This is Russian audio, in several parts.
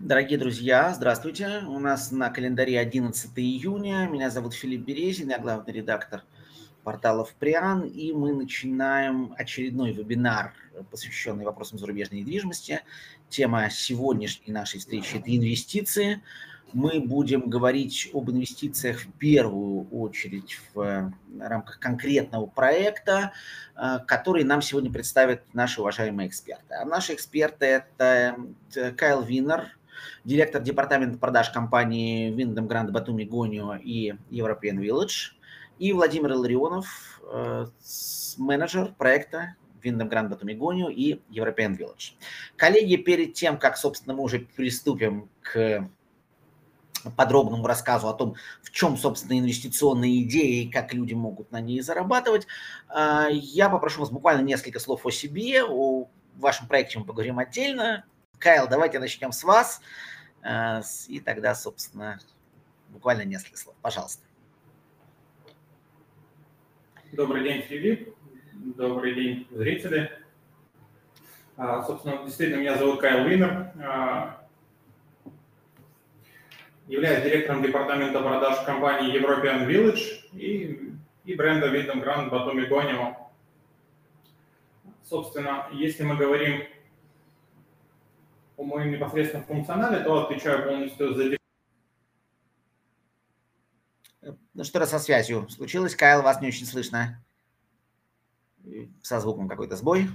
Дорогие друзья, здравствуйте. У нас на календаре 11 июня. Меня зовут Филипп Березин, я главный редактор портала Вприан, и мы начинаем очередной вебинар, посвященный вопросам зарубежной недвижимости. Тема сегодняшней нашей встречи – это инвестиции. Мы будем говорить об инвестициях в первую очередь в рамках конкретного проекта, э, который нам сегодня представят наши уважаемые эксперты. А наши эксперты – это Кайл Винер, директор департамента продаж компании Windham Grand Batumi Gonio и European Village, и Владимир Илларионов, э, менеджер проекта Windham Grand Batumi Gonio и European Village. Коллеги, перед тем, как, собственно, мы уже приступим к подробному рассказу о том, в чем, собственно, инвестиционные идеи и как люди могут на ней зарабатывать, э, я попрошу вас буквально несколько слов о себе, о вашем проекте мы поговорим отдельно, Кайл, давайте начнем с вас. Э, и тогда, собственно, буквально несколько слов. Пожалуйста. Добрый день, Филипп. Добрый день, зрители. А, собственно, действительно, меня зовут Кайл Винер. А, являюсь директором департамента продаж компании European Village и, и бренда Видом Гранд Батоми Гонио. Собственно, если мы говорим по моему непосредственном функционале, то отвечаю полностью за ну что со связью случилось? Кайл, вас не очень слышно. Со звуком какой-то сбой.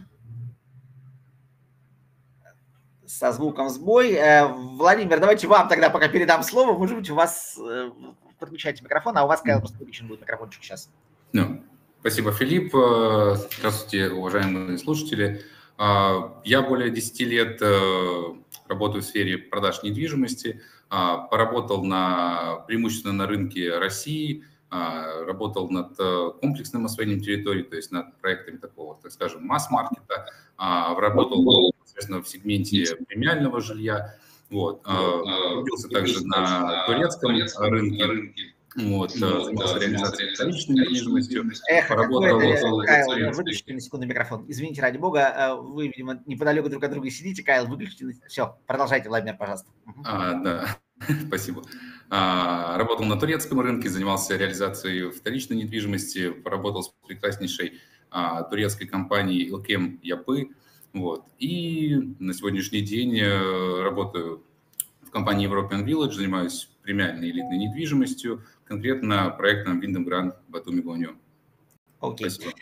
Со звуком сбой. Э, Владимир, давайте вам тогда пока передам слово. Может быть, у вас э, подключайте микрофон, а у вас, Кайл, просто выключен будет микрофончик сейчас. Ну, спасибо, Филипп. Э, здравствуйте, уважаемые слушатели. А, я более 10 лет э, работаю в сфере продаж недвижимости, а, поработал на, преимущественно на рынке России, а, работал над э, комплексным освоением территории, то есть над проектами такого, так скажем, масс-маркета, работал, соответственно, в сегменте премиального жилья, вот. Трудился также на турецком рынке, вот, недвижимостью. Эхо, работал, Кайл, выключите на секунду микрофон. Извините, ради бога, э, вы, видимо, неподалеку друг от друга сидите. Кайл, выключите. Все, продолжайте, Владимир, пожалуйста. А, да, спасибо. А, работал на турецком рынке, занимался реализацией вторичной недвижимости, поработал с прекраснейшей а, турецкой компанией Ilkem Yapı. Вот. И на сегодняшний день э, работаю компании European Village, занимаюсь премиальной элитной недвижимостью, конкретно проектом Windham Grand Батуми Гоню. Окей. Okay.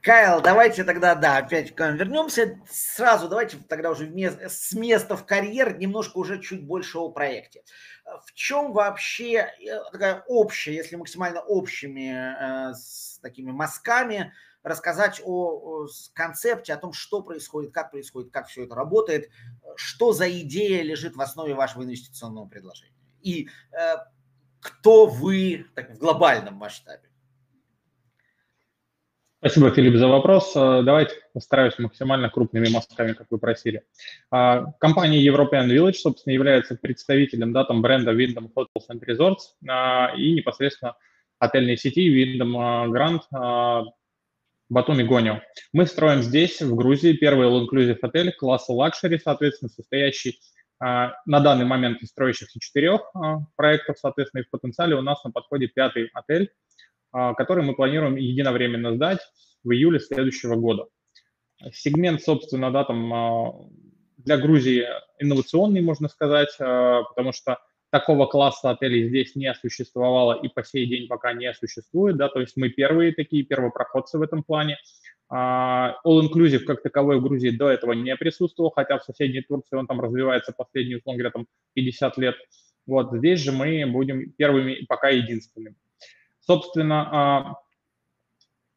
Кайл, давайте тогда, да, опять к вам вернемся. Сразу давайте тогда уже с места в карьер немножко уже чуть больше о проекте. В чем вообще э, такая общая, если максимально общими э, с такими мазками, рассказать о, о концепте, о том, что происходит, как происходит, как все это работает, что за идея лежит в основе вашего инвестиционного предложения. И э, кто вы так, в глобальном масштабе? Спасибо, Филипп, за вопрос. Э, давайте постараюсь максимально крупными мазками, как вы просили. А, компания European Village, собственно, является представителем да, там, бренда Wyndham Hotels and Resorts а, и непосредственно отельной сети Wyndham а, Grand Батуми Гонио. Мы строим здесь, в Грузии, первый all-inclusive отель класса luxury, соответственно, состоящий а, на данный момент из строящихся четырех а, проектов, соответственно, и в потенциале у нас на подходе пятый отель, а, который мы планируем единовременно сдать в июле следующего года. Сегмент, собственно, да, там для Грузии инновационный, можно сказать, потому что такого класса отелей здесь не существовало и по сей день пока не существует, да, то есть мы первые такие первопроходцы в этом плане. А, all-inclusive как таковой в Грузии до этого не присутствовал, хотя в соседней Турции он там развивается последние, условно говоря, там 50 лет. Вот здесь же мы будем первыми пока единственными. Собственно, а,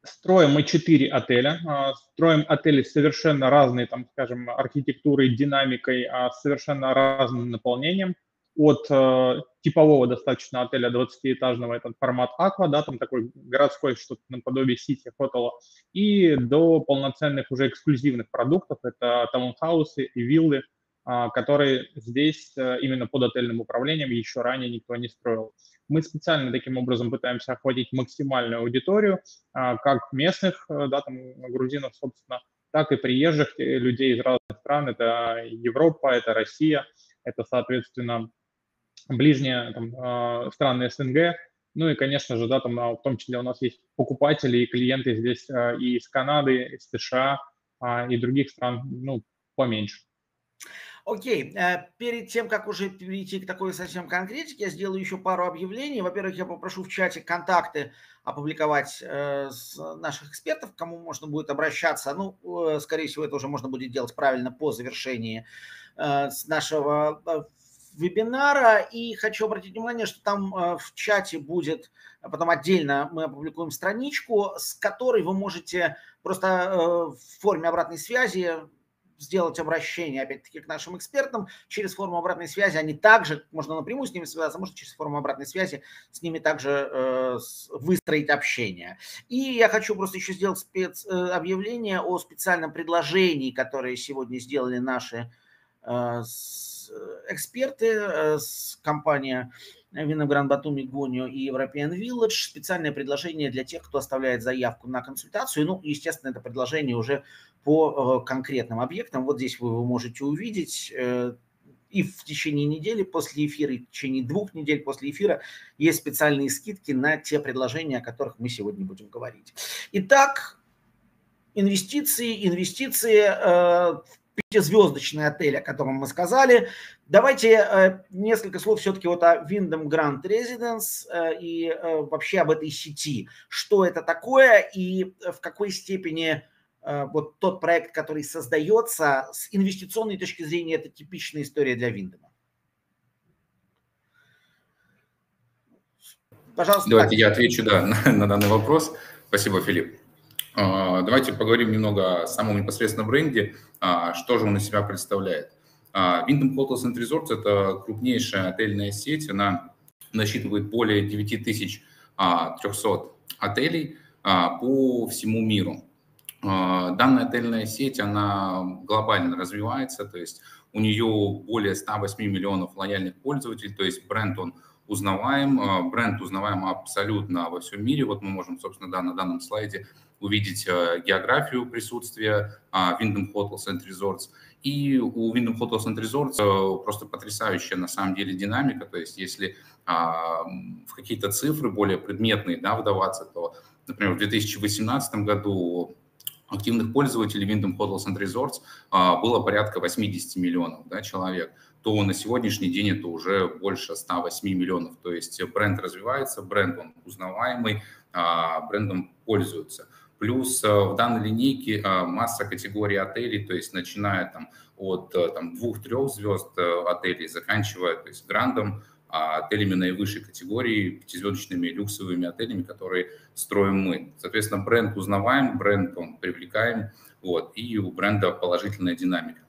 строим мы четыре отеля. А, строим отели с совершенно разной, там, скажем, архитектурой, динамикой, с совершенно разным наполнением – от э, типового достаточно отеля 20-этажного, этот формат Aqua, да, там такой городской, что-то наподобие City Hotel, и до полноценных уже эксклюзивных продуктов, это таунхаусы и виллы, э, которые здесь э, именно под отельным управлением еще ранее никто не строил. Мы специально таким образом пытаемся охватить максимальную аудиторию, э, как местных, э, да, там, грузинов, собственно, так и приезжих э, людей из разных стран, это Европа, это Россия, это, соответственно, ближние там, а, страны СНГ, ну и, конечно же, да, там в том числе у нас есть покупатели и клиенты здесь и из Канады, из США, и других стран, ну, поменьше. Окей, э, перед тем, как уже перейти к такой совсем конкретике, я сделаю еще пару объявлений. Во-первых, я попрошу в чате контакты опубликовать э, с наших экспертов, к кому можно будет обращаться. Ну, э, скорее всего, это уже можно будет делать правильно по завершении нашего вебинара. И хочу обратить внимание, что там в чате будет, потом отдельно мы опубликуем страничку, с которой вы можете просто в форме обратной связи сделать обращение, опять-таки, к нашим экспертам через форму обратной связи. Они также, можно напрямую с ними связаться, можно через форму обратной связи с ними также э, выстроить общение. И я хочу просто еще сделать спец, э, объявление о специальном предложении, которое сегодня сделали наши э, с, эксперты, э, компания Виноград Батуми Гоню и European Village. Специальное предложение для тех, кто оставляет заявку на консультацию. Ну, естественно, это предложение уже по э, конкретным объектам. Вот здесь вы, вы можете увидеть э, и в течение недели после эфира, и в течение двух недель после эфира есть специальные скидки на те предложения, о которых мы сегодня будем говорить. Итак, инвестиции, инвестиции в пятизвездочный отель, о котором мы сказали. Давайте несколько слов все-таки вот о Wyndham Grand Residence и вообще об этой сети. Что это такое и в какой степени Э, вот тот проект, который создается с инвестиционной точки зрения, это типичная история для Виндема. Пожалуйста. Давайте так. я отвечу да, на, на данный вопрос. Спасибо, Филипп. А, давайте поговорим немного о самом непосредственном бренде, а, что же он из себя представляет. Wyndham Hotels and Resorts – это крупнейшая отельная сеть, она насчитывает более 9300 отелей по всему миру. А, данная отельная сеть, она глобально развивается, то есть у нее более 108 миллионов лояльных пользователей, то есть бренд он узнаваем, а, бренд узнаваем абсолютно во всем мире. Вот мы можем, собственно, да, на данном слайде увидеть а, географию присутствия Wyndham Hotels and Resorts. И у Wyndham Hotels and Resorts просто потрясающая на самом деле динамика, то есть если в какие-то цифры более предметные да, вдаваться, то, например, в 2018 году активных пользователей Wyndham Hotels and Resorts а, было порядка 80 миллионов да, человек, то на сегодняшний день это уже больше 108 миллионов. То есть бренд развивается, бренд он узнаваемый, а, брендом пользуются. Плюс а, в данной линейке масса категорий отелей, то есть начиная там, от там, двух-трех звезд э, отелей, заканчивая то есть, грандом, а отелями наивысшей категории, пятизвездочными люксовыми отелями, которые строим мы. Соответственно, бренд узнаваем, бренд он привлекаем, вот, и у бренда положительная динамика.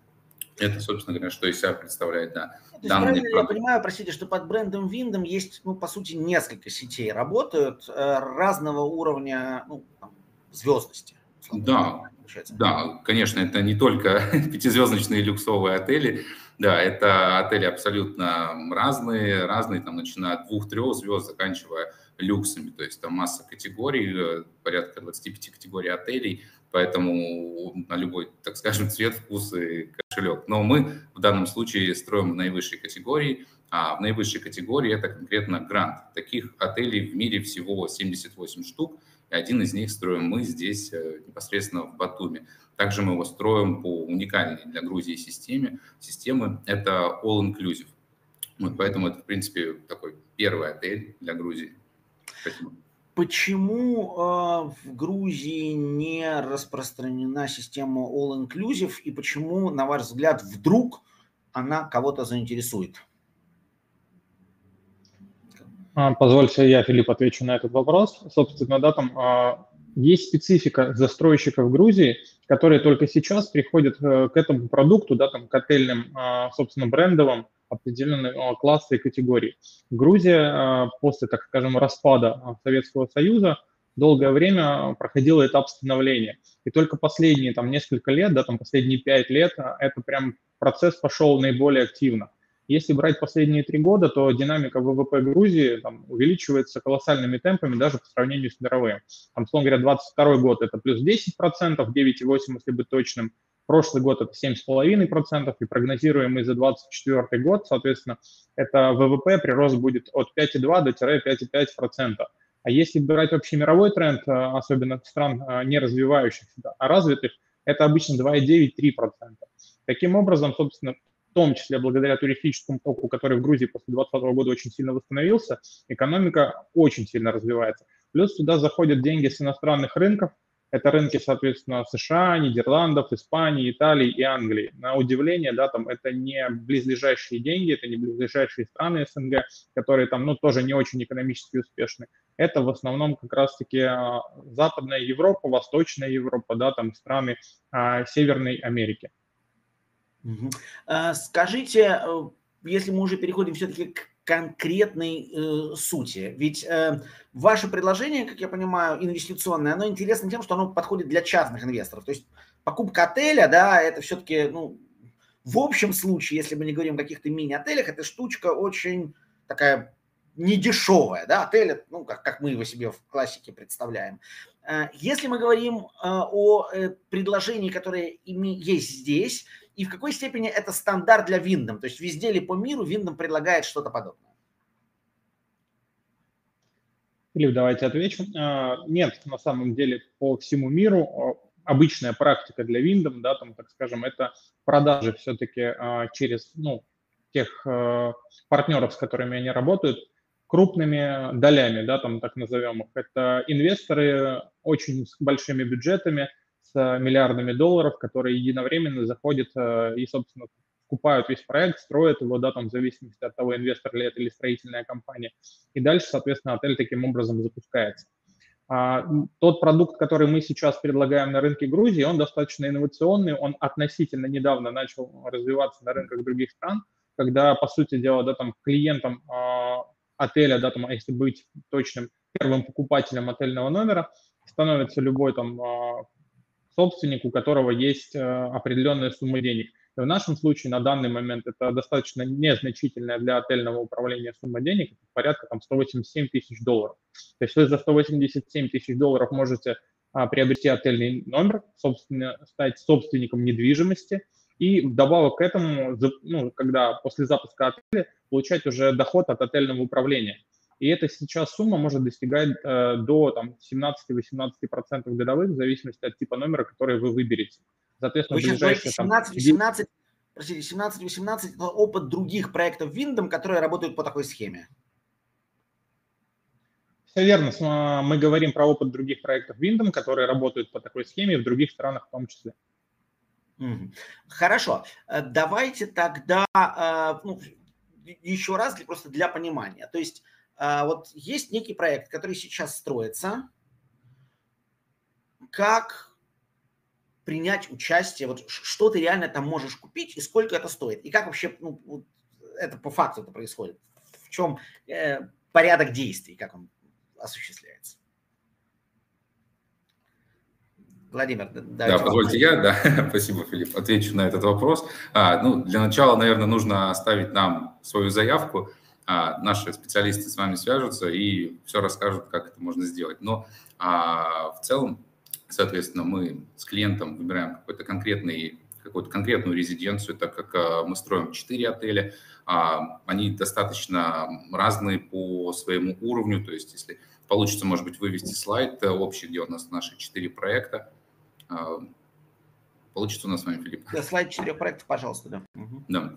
Это, собственно говоря, что из себя представляет, да. То данный я понимаю, простите, что под брендом Виндом есть, ну, по сути, несколько сетей работают э, разного уровня ну, там, звездности. Да, да, конечно, это не только пятизвездочные люксовые отели, да, это отели абсолютно разные, разные, там, начиная от двух-трех звезд, заканчивая люксами, то есть там масса категорий, э, порядка 25 категорий отелей, поэтому на любой, так скажем, цвет, вкус и кошелек. Но мы в данном случае строим в наивысшей категории, а в наивысшей категории это конкретно грант. Таких отелей в мире всего 78 штук, и один из них строим мы здесь э, непосредственно в Батуми. Также мы его строим по уникальной для Грузии системе. Системы это all-inclusive. Вот поэтому это, в принципе, такой первый отель для Грузии. Спасибо. Почему э, в Грузии не распространена система all-inclusive и почему, на ваш взгляд, вдруг она кого-то заинтересует? А, позвольте, я, Филипп, отвечу на этот вопрос. Собственно, да, там а, есть специфика застройщиков Грузии, которые только сейчас приходят э, к этому продукту, да, там, к отельным, а, собственно, брендовым определенного класса и категории. Грузия после, так скажем, распада Советского Союза долгое время проходила этап становления. И только последние там несколько лет, да, там последние пять лет, это прям процесс пошел наиболее активно. Если брать последние три года, то динамика ВВП Грузии там, увеличивается колоссальными темпами даже по сравнению с мировым. Там, условно говоря, 22 год это плюс 10%, 9,8 если быть точным. Прошлый год это 7,5% и прогнозируемый за 2024 год, соответственно, это ВВП прирост будет от 5,2 до 5,5%. А если брать общий мировой тренд, э, особенно стран э, не развивающихся, а развитых, это обычно 2,9-3%. Таким образом, собственно, том числе благодаря туристическому току, который в Грузии после 2020 года очень сильно восстановился, экономика очень сильно развивается. Плюс сюда заходят деньги с иностранных рынков, это рынки, соответственно, США, Нидерландов, Испании, Италии и Англии. На удивление, да, там это не близлежащие деньги, это не близлежащие страны СНГ, которые там, ну, тоже не очень экономически успешны. Это в основном как раз-таки а, Западная Европа, Восточная Европа, да, там страны а, Северной Америки. Угу. Скажите, э, если мы уже переходим все-таки к конкретной э, сути. Ведь э, ваше предложение, как я понимаю, инвестиционное, оно интересно тем, что оно подходит для частных инвесторов. То есть покупка отеля, да, это все-таки, ну, в общем случае, если мы не говорим о каких-то мини-отелях, эта штучка очень такая недешевая, да, отель, ну, как, как мы его себе в классике представляем. Э, если мы говорим э, о э, предложении, которое есть здесь, и в какой степени это стандарт для Виндом? То есть везде ли по миру Виндом предлагает что-то подобное? Филипп, давайте отвечу. А, нет, на самом деле по всему миру а, обычная практика для Виндом, да, там, так скажем, это продажи все-таки а, через, ну, тех партнеров, с которыми они работают, крупными долями, да, там так назовем их. Это инвесторы очень с большими бюджетами, с миллиардами долларов, которые единовременно заходят э, и, собственно, купают весь проект, строят его, да, там, в зависимости от того, инвестор ли это или строительная компания. И дальше, соответственно, отель таким образом запускается. А, тот продукт, который мы сейчас предлагаем на рынке Грузии, он достаточно инновационный, он относительно недавно начал развиваться на рынках других стран, когда, по сути дела, да, там, клиентам а, отеля, да, там, а если быть точным, первым покупателем отельного номера становится любой там а, собственник, у которого есть э, определенная сумма денег. И в нашем случае на данный момент это достаточно незначительная для отельного управления сумма денег, это порядка там 187 тысяч долларов. То есть вы за 187 тысяч долларов можете а, приобрести отельный номер, собственно, стать собственником недвижимости, и вдобавок к этому, ну, когда после запуска отеля, получать уже доход от отельного управления. И эта сейчас сумма может достигать э, до там, 17-18% годовых, в зависимости от типа номера, который вы выберете. Соответственно, вы ближайшие... 17-18, простите, 17-18 – это опыт других проектов Windom, которые работают по такой схеме. Все верно. Мы говорим про опыт других проектов Windom, которые работают по такой схеме в других странах в том числе. Хорошо. Э, давайте тогда э, ну, еще раз просто для понимания. То есть а, вот есть некий проект, который сейчас строится, как принять участие, вот что ты реально там можешь купить и сколько это стоит, и как вообще ну, это по факту это происходит, в чем э, порядок действий, как он осуществляется. Владимир, да. Да, позвольте я, да, спасибо, Филипп, отвечу на этот вопрос. А, ну, для начала, наверное, нужно оставить нам свою заявку, а, наши специалисты с вами свяжутся и все расскажут, как это можно сделать. Но а, в целом, соответственно, мы с клиентом выбираем какой-то конкретный какую-то конкретную резиденцию, так как а, мы строим 4 отеля, а, они достаточно разные по своему уровню, то есть если получится, может быть, вывести слайд э, общий, где у нас наши 4 проекта, а, получится у нас с вами, Филипп? Да, слайд 4 проектов, пожалуйста, да. Угу. Да.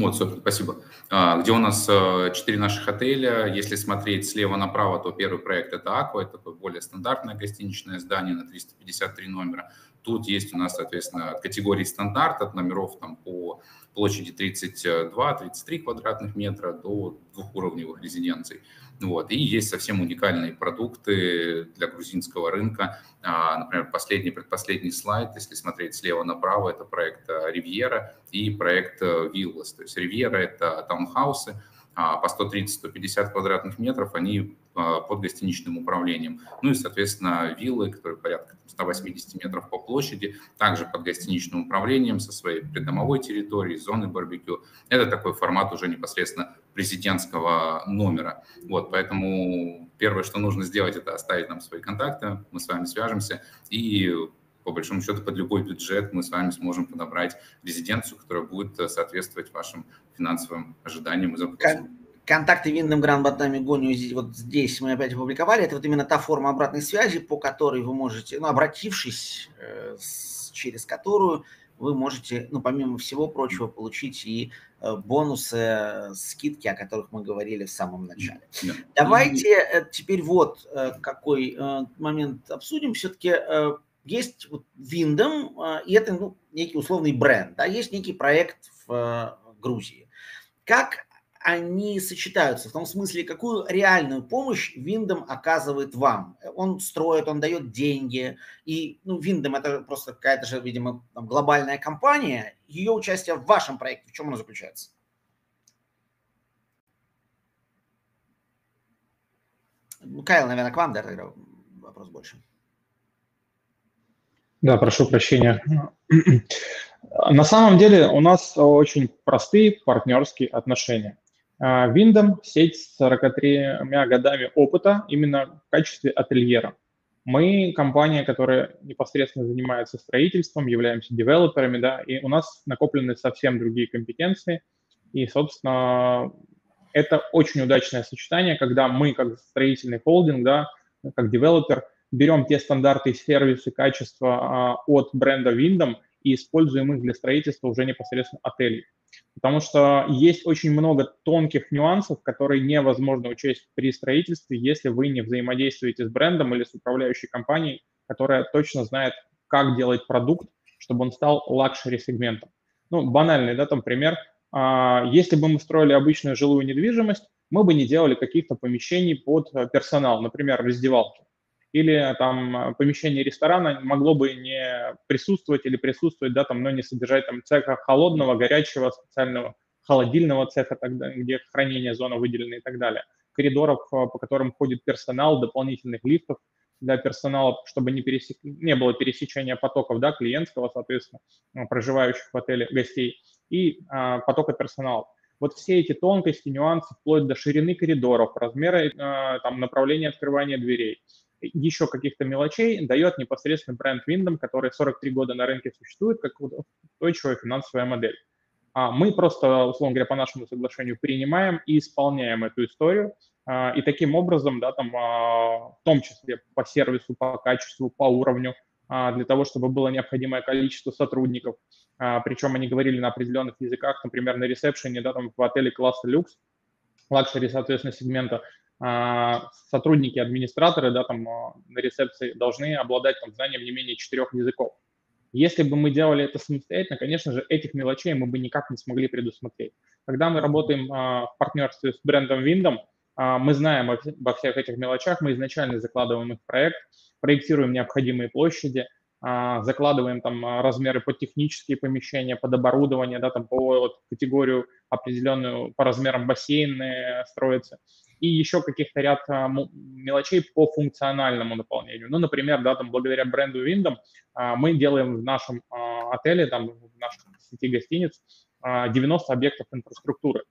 Вот, собственно, спасибо. А, где у нас э, четыре наших отеля. Если смотреть слева направо, то первый проект – это «Аква», это более стандартное гостиничное здание на 353 номера. Тут есть у нас, соответственно, категории стандарт от номеров там, по площади 32-33 квадратных метра до двухуровневых резиденций. Вот. И есть совсем уникальные продукты для грузинского рынка. А, например, последний, предпоследний слайд, если смотреть слева направо, это проект Ривьера и проект Виллас. То есть Ривьера – это таунхаусы, по 130-150 квадратных метров, они а, под гостиничным управлением. Ну и, соответственно, виллы, которые порядка 180 метров по площади, также под гостиничным управлением со своей придомовой территорией, зоны барбекю. Это такой формат уже непосредственно президентского номера. Вот, поэтому первое, что нужно сделать, это оставить нам свои контакты, мы с вами свяжемся и по большому счету под любой бюджет мы с вами сможем подобрать резиденцию, которая будет соответствовать вашим финансовым ожиданиям и запросам. Контакты Виндом Гранд Батами Гоню вот здесь мы опять опубликовали. Это вот именно та форма обратной связи, по которой вы можете, ну, обратившись, э, через которую вы можете, ну, помимо всего прочего, получить и э, бонусы, э, скидки, о которых мы говорили в самом начале. Да. Давайте э, теперь вот э, какой э, момент обсудим. Все-таки э, есть вот Виндом, э, и это ну, некий условный бренд, да, есть некий проект в э, Грузии. Как они сочетаются, в том смысле, какую реальную помощь Виндом оказывает вам. Он строит, он дает деньги, и ну, Виндом это просто какая-то же, видимо, там, глобальная компания, ее участие в вашем проекте, в чем оно заключается? Ну, Кайл, наверное, к вам, да, тогда вопрос больше. Да, прошу прощения. На самом деле у нас очень простые партнерские отношения. Виндом – сеть с 43 годами опыта именно в качестве ательера. Мы компания, которая непосредственно занимается строительством, являемся девелоперами, да, и у нас накоплены совсем другие компетенции. И, собственно, это очень удачное сочетание, когда мы, как строительный холдинг, да, как девелопер, берем те стандарты, сервисы, качества а, от бренда Windom и используем их для строительства уже непосредственно отелей потому что есть очень много тонких нюансов, которые невозможно учесть при строительстве, если вы не взаимодействуете с брендом или с управляющей компанией, которая точно знает, как делать продукт, чтобы он стал лакшери-сегментом. Ну, банальный, да, там пример. А, если бы мы строили обычную жилую недвижимость, мы бы не делали каких-то помещений под персонал, например, раздевалки или там помещение ресторана могло бы не присутствовать или присутствовать, да, там, но не содержать там цеха холодного, горячего, специального холодильного цеха, тогда, где хранение, зона выделена и так далее. Коридоров, э, по которым ходит персонал, дополнительных лифтов для персонала, чтобы не, пересек... не было пересечения потоков да, клиентского, соответственно, э, проживающих в отеле гостей, и а, потока персонала. Вот все эти тонкости, нюансы, вплоть до ширины коридоров, размера, э, там, направления открывания дверей, еще каких-то мелочей дает непосредственно бренд Windom, который 43 года на рынке существует, как устойчивая финансовая модель. А мы просто, условно говоря, по нашему соглашению принимаем и исполняем эту историю. А, и таким образом, да, там, а, в том числе по сервису, по качеству, по уровню, а, для того, чтобы было необходимое количество сотрудников. Причем они говорили на определенных языках, например, на ресепшене, да, там в отеле класса люкс, luxury, соответственно, сегмента, сотрудники, администраторы да, там, а, на рецепции должны обладать там, знанием не менее четырех языков. Если бы мы делали это самостоятельно, конечно же, этих мелочей мы бы никак не смогли предусмотреть. Когда мы работаем а, в партнерстве с брендом Windom, мы знаем обо всех этих мелочах, мы изначально закладываем их в проект, проектируем необходимые площади, закладываем там размеры под технические помещения, под оборудование, да, там по вот, категорию определенную, по размерам бассейны строятся и еще каких-то ряд а, мелочей по функциональному наполнению. Ну, например, да, там благодаря бренду Windom а, мы делаем в нашем а, отеле, там в нашей сети гостиниц 90 объектов инфраструктуры.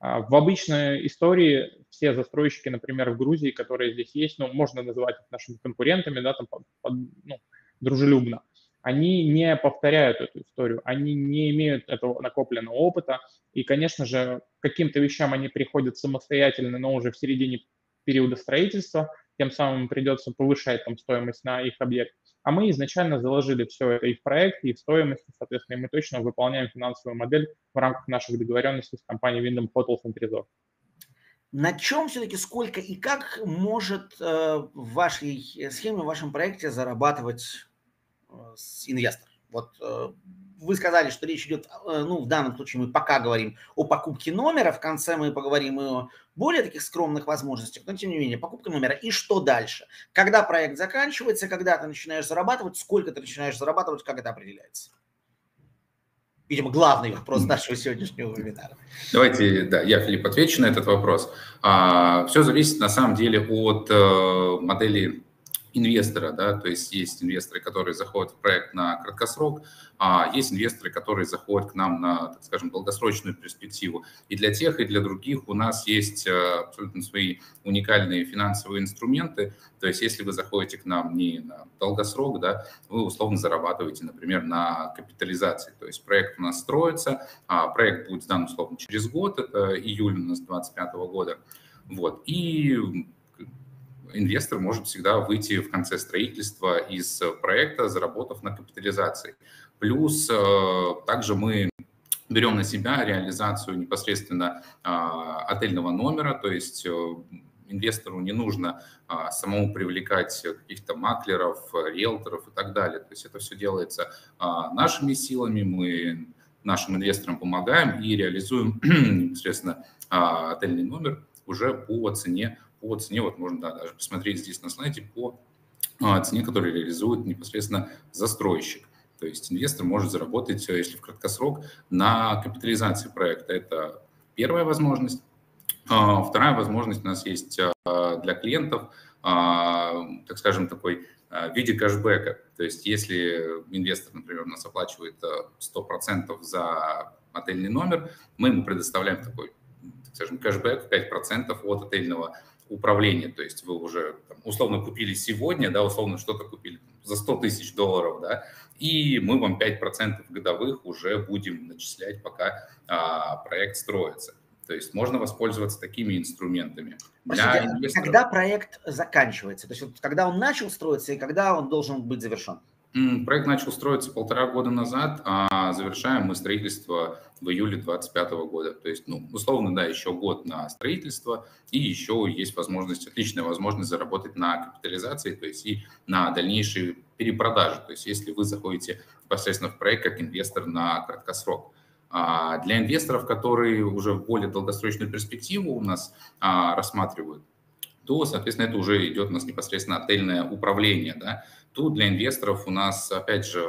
В обычной истории все застройщики, например, в Грузии, которые здесь есть, ну, можно называть их нашими конкурентами, да, там, под, под, ну, дружелюбно, они не повторяют эту историю, они не имеют этого накопленного опыта, и, конечно же, каким-то вещам они приходят самостоятельно, но уже в середине периода строительства, тем самым придется повышать там стоимость на их объект. А мы изначально заложили все это и в проект, и в стоимость, соответственно, и мы точно выполняем финансовую модель в рамках наших договоренностей с компанией Windham Hotels and Resort. На чем все-таки, сколько и как может э, в вашей схеме, в вашем проекте зарабатывать Э, инвестор. Вот э, вы сказали, что речь идет, э, ну, в данном случае мы пока говорим о покупке номера, в конце мы поговорим и о более таких скромных возможностях, но тем не менее, покупка номера и что дальше? Когда проект заканчивается, когда ты начинаешь зарабатывать, сколько ты начинаешь зарабатывать, как это определяется? Видимо, главный вопрос нашего сегодняшнего вебинара. Давайте, да, я, Филипп, отвечу на этот вопрос. А, все зависит на самом деле от э, модели инвестора, да, то есть есть инвесторы, которые заходят в проект на краткосрок, а есть инвесторы, которые заходят к нам на, так скажем, долгосрочную перспективу. И для тех, и для других у нас есть э, абсолютно свои уникальные финансовые инструменты, то есть если вы заходите к нам не на долгосрок, да, вы условно зарабатываете, например, на капитализации, то есть проект у нас строится, а проект будет сдан условно через год, это июль у нас 2025 года, вот, и инвестор может всегда выйти в конце строительства из проекта, заработав на капитализации. Плюс э, также мы берем на себя реализацию непосредственно а, отельного номера, то есть э, инвестору не нужно а, самому привлекать каких-то маклеров, риэлторов и так далее. То есть это все делается а, нашими силами, мы нашим инвесторам помогаем и реализуем непосредственно отельный номер уже по цене по цене, вот можно да, даже посмотреть здесь на слайде, по а, цене, которую реализует непосредственно застройщик. То есть инвестор может заработать, э, если в краткосрок, на капитализации проекта. Это первая возможность. А, вторая возможность у нас есть а, для клиентов, так скажем, такой в виде кэшбэка. То есть если инвестор, например, нас оплачивает 100% за отельный номер, мы ему предоставляем такой, так скажем, кэшбэк 5% от отельного управления, то есть вы уже там, условно купили сегодня, да, условно что-то купили за 100 тысяч долларов, да, и мы вам 5% годовых уже будем начислять, пока а, проект строится. То есть можно воспользоваться такими инструментами. Простите, Для инвестора... Когда проект заканчивается? То есть вот, когда он начал строиться и когда он должен быть завершен? Проект начал строиться полтора года назад, а завершаем мы строительство в июле 2025 года. То есть, ну, условно, да, еще год на строительство, и еще есть возможность, отличная возможность заработать на капитализации, то есть и на дальнейшие перепродажи. То есть, если вы заходите непосредственно в проект как инвестор на краткосрок. А для инвесторов, которые уже более долгосрочную перспективу у нас а, рассматривают, то, соответственно, это уже идет у нас непосредственно отельное управление. Да? Тут для инвесторов у нас, опять же,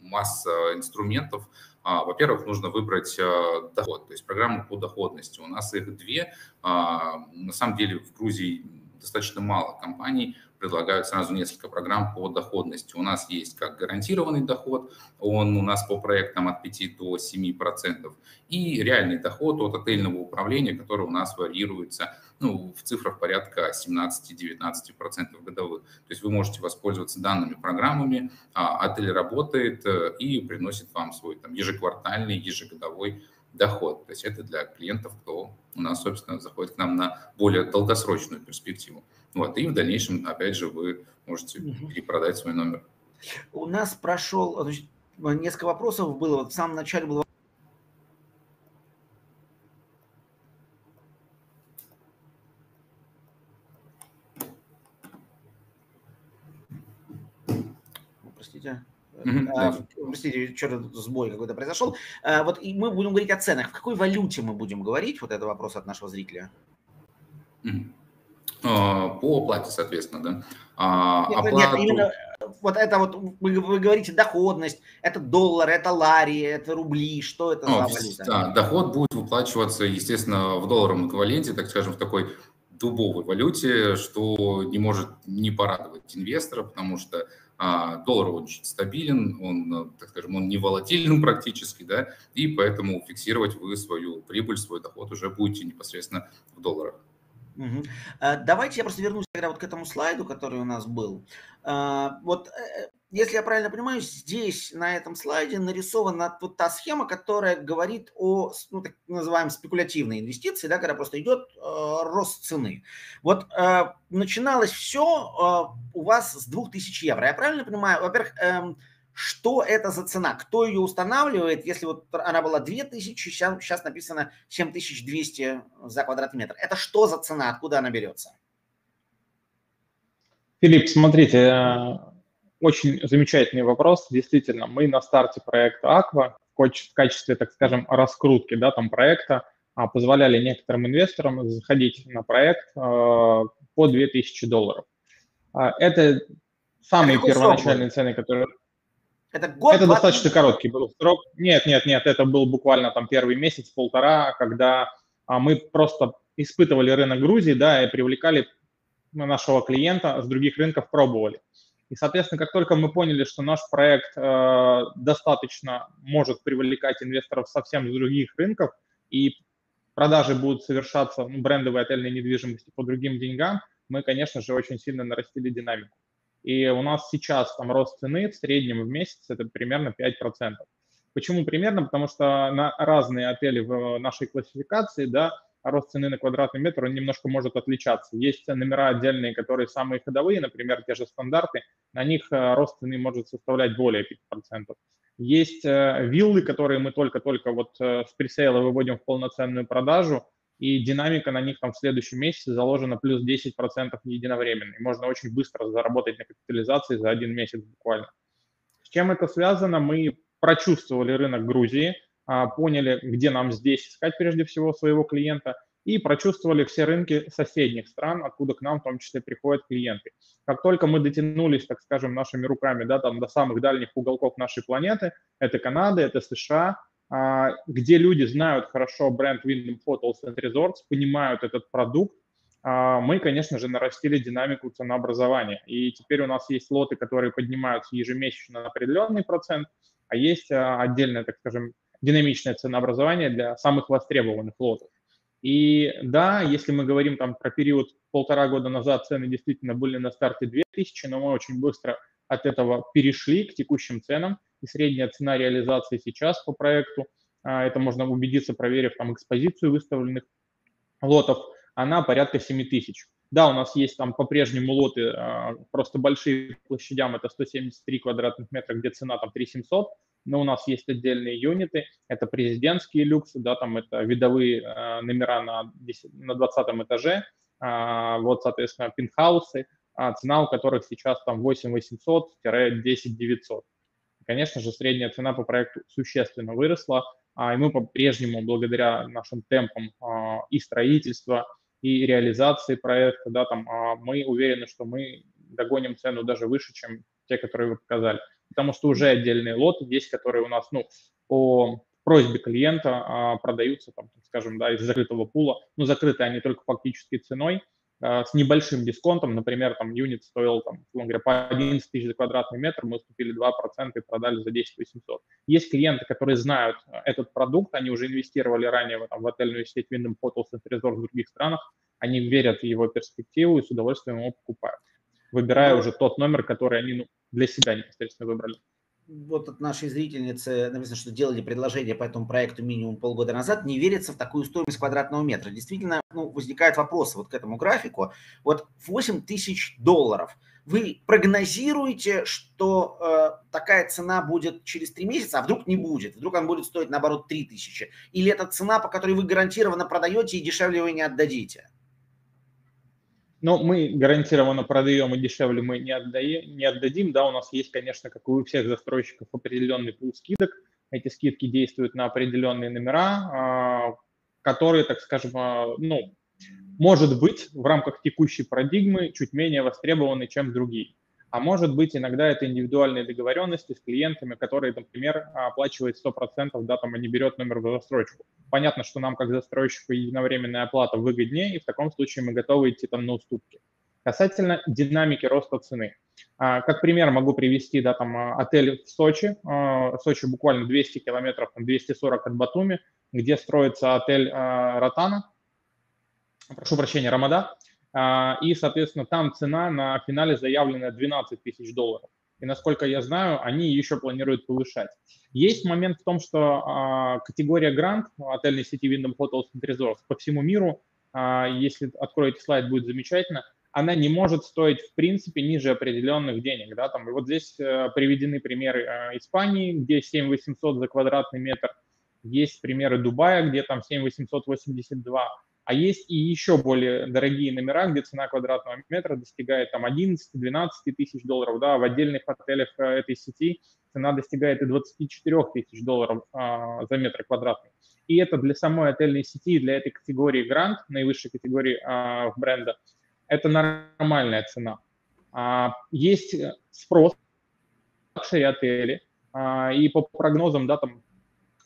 масса инструментов, а, во-первых, нужно выбрать а, доход, то есть программу по доходности. У нас их две. А, на самом деле в Грузии достаточно мало компаний предлагают сразу несколько программ по доходности. У нас есть как гарантированный доход, он у нас по проектам от 5 до 7 процентов, и реальный доход от отельного управления, который у нас варьируется ну, в цифрах порядка 17-19% годовых. То есть вы можете воспользоваться данными программами, а отель работает э, и приносит вам свой там, ежеквартальный, ежегодовой доход. То есть это для клиентов, кто у нас, собственно, заходит к нам на более долгосрочную перспективу. Вот, и в дальнейшем, опять же, вы можете угу. перепродать свой номер. У нас прошел, значит, несколько вопросов было. Вот в самом начале был простите. Mm-hmm. А, простите, что-то сбой какой-то произошел. А, вот и мы будем говорить о ценах. В какой валюте мы будем говорить? Вот это вопрос от нашего зрителя. Mm-hmm. По оплате, соответственно, да. А, нет, оплату... нет, именно вот это вот, вы, вы говорите доходность, это доллар, это лари, это рубли, что это за валюта? Да, доход будет выплачиваться, естественно, в долларовом эквиваленте, так скажем, в такой дубовой валюте, что не может не порадовать инвестора, потому что а доллар очень стабилен, он, так скажем, он не волатилен практически, да, и поэтому фиксировать вы свою прибыль, свой доход уже будете непосредственно в долларах. Угу. Давайте я просто вернусь тогда вот к этому слайду, который у нас был. А, вот э, если я правильно понимаю, здесь на этом слайде нарисована вот та схема, которая говорит о, ну, так называемой спекулятивной инвестиции, да, когда просто идет э, рост цены. Вот э, начиналось все э, у вас с 2000 евро. Я правильно понимаю? Во-первых, э, что это за цена? Кто ее устанавливает? Если вот она была 2000, сейчас, сейчас написано 7200 за квадратный метр. Это что за цена? Откуда она берется? Филипп, смотрите, э, очень замечательный вопрос. Действительно, мы на старте проекта Aqua в качестве, так скажем, раскрутки да, там проекта а, позволяли некоторым инвесторам заходить на проект а, по 2000 долларов. А, это самые это первоначальные цены, которые... Это год? Это достаточно короткий был срок. Нет, нет, нет, это был буквально там первый месяц, полтора, когда мы просто испытывали рынок Грузии, да, и привлекали нашего клиента с других рынков пробовали. И, соответственно, как только мы поняли, что наш проект э, достаточно может привлекать инвесторов совсем с других рынков, и продажи будут совершаться ну, брендовой отельной недвижимости по другим деньгам, мы, конечно же, очень сильно нарастили динамику. И у нас сейчас там рост цены в среднем в месяц это примерно 5%. Почему примерно? Потому что на разные отели в нашей классификации, да, рост цены на квадратный метр, он немножко может отличаться. Есть номера отдельные, которые самые ходовые, например, те же стандарты, на них э, рост цены может составлять более 5%. Есть э, виллы, которые мы только-только вот э, с пресейла выводим в полноценную продажу, и динамика на них там в следующем месяце заложена плюс 10% единовременно. И можно очень быстро заработать на капитализации за один месяц буквально. С чем это связано? Мы прочувствовали рынок Грузии, поняли, где нам здесь искать прежде всего своего клиента, и прочувствовали все рынки соседних стран, откуда к нам в том числе приходят клиенты. Как только мы дотянулись, так скажем, нашими руками да, там, до самых дальних уголков нашей планеты, это Канада, это США, а, где люди знают хорошо бренд Wyndham Hotels and Resorts, понимают этот продукт, а, мы, конечно же, нарастили динамику ценообразования. И теперь у нас есть лоты, которые поднимаются ежемесячно на определенный процент, а есть отдельное, так скажем, динамичное ценообразование для самых востребованных лотов. И да, если мы говорим там про период полтора года назад, цены действительно были на старте 2000, но мы очень быстро от этого перешли к текущим ценам. И средняя цена реализации сейчас по проекту, а, это можно убедиться, проверив там экспозицию выставленных лотов, она порядка 7 тысяч. Да, у нас есть там по-прежнему лоты а, просто большие площадям, это 173 квадратных метра, где цена там 3700, но у нас есть отдельные юниты, это президентские люксы, да, там это видовые э, номера на, 10, на 20 этаже, э, вот, соответственно, пентхаусы, э, цена у которых сейчас там 8 800-10 900. Конечно же, средняя цена по проекту существенно выросла, а, и мы по-прежнему, благодаря нашим темпам а, и строительства, и реализации проекта, да, там, а, мы уверены, что мы догоним цену даже выше, чем те, которые вы показали потому что уже отдельные лоты есть, которые у нас, ну, по просьбе клиента а, продаются, там, скажем, да, из закрытого пула, ну, закрыты они только фактически ценой, а, с небольшим дисконтом, например, там юнит стоил, там, говоря, по 11 тысяч за квадратный метр, мы уступили 2% и продали за 10 800. Есть клиенты, которые знают этот продукт, они уже инвестировали ранее там, в отельную сеть Wyndham Hotels and Resorts в других странах, они верят в его перспективу и с удовольствием его покупают, выбирая уже тот номер, который они ну, для себя непосредственно выбрали. Вот от нашей зрительницы написано, что делали предложение по этому проекту минимум полгода назад, не верится в такую стоимость квадратного метра. Действительно, ну, возникают вопросы вот к этому графику. Вот 8 тысяч долларов. Вы прогнозируете, что э, такая цена будет через 3 месяца, а вдруг не будет? Вдруг она будет стоить, наоборот, 3 тысячи? Или это цена, по которой вы гарантированно продаете и дешевле вы не отдадите? Но мы гарантированно продаем и дешевле мы не, отдаем, не отдадим. Да, у нас есть, конечно, как и у всех застройщиков, определенный пул скидок. Эти скидки действуют на определенные номера, а, которые, так скажем, а, ну, может быть, в рамках текущей парадигмы чуть менее востребованы, чем другие а может быть иногда это индивидуальные договоренности с клиентами, которые, например, оплачивает 100%, да, там, а не берет номер в застройку. Понятно, что нам как застройщику единовременная оплата выгоднее, и в таком случае мы готовы идти там на уступки. Касательно динамики роста цены. А, как пример могу привести, да, там, а, отель в Сочи. Сочи буквально 200 километров, 240 от Батуми, где строится отель Ротана, прошу прощения, Рамада. А, и, соответственно, там цена на финале заявлена 12 тысяч долларов. И, насколько я знаю, они еще планируют повышать. Есть момент в том, что а, категория грант отельной сети Wyndham Hotels and Resorts по всему миру, а, если откроете слайд, будет замечательно, она не может стоить, в принципе, ниже определенных денег. Да? Там, вот здесь э, приведены примеры э, Испании, где 7 800 за квадратный метр. Есть примеры Дубая, где там 7 882. А есть и еще более дорогие номера, где цена квадратного метра достигает там 11-12 тысяч долларов. Да, в отдельных отелях э, этой сети цена достигает и 24 тысяч долларов а, за метр квадратный. И это для самой отельной сети, для этой категории grand, наивысшей категории а, бренда, это нормальная цена. А, есть спрос luxury отели, а, и по прогнозам, да, там,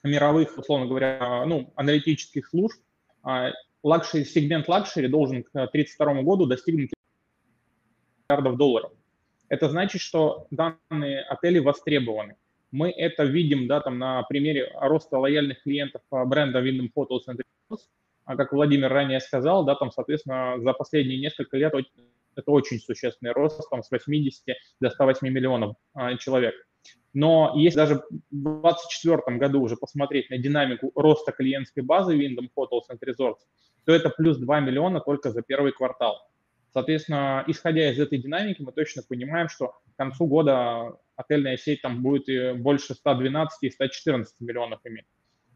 мировых, условно говоря, ну, аналитических служб, а, luxury, сегмент luxury должен к 1932 году достигнуть миллиардов долларов. Это значит, что данные отели востребованы. Мы это видим да, там, на примере роста лояльных клиентов бренда Wyndham Hotels and Resorts. А как Владимир ранее сказал, да, там, соответственно, за последние несколько лет это очень существенный рост, там, с 80 до 108 миллионов а, человек. Но если даже в 2024 году уже посмотреть на динамику роста клиентской базы Wyndham Hotels and Resorts, то это плюс 2 миллиона только за первый квартал. Соответственно, исходя из этой динамики, мы точно понимаем, что к концу года отельная сеть там будет больше 112 и 114 миллионов иметь.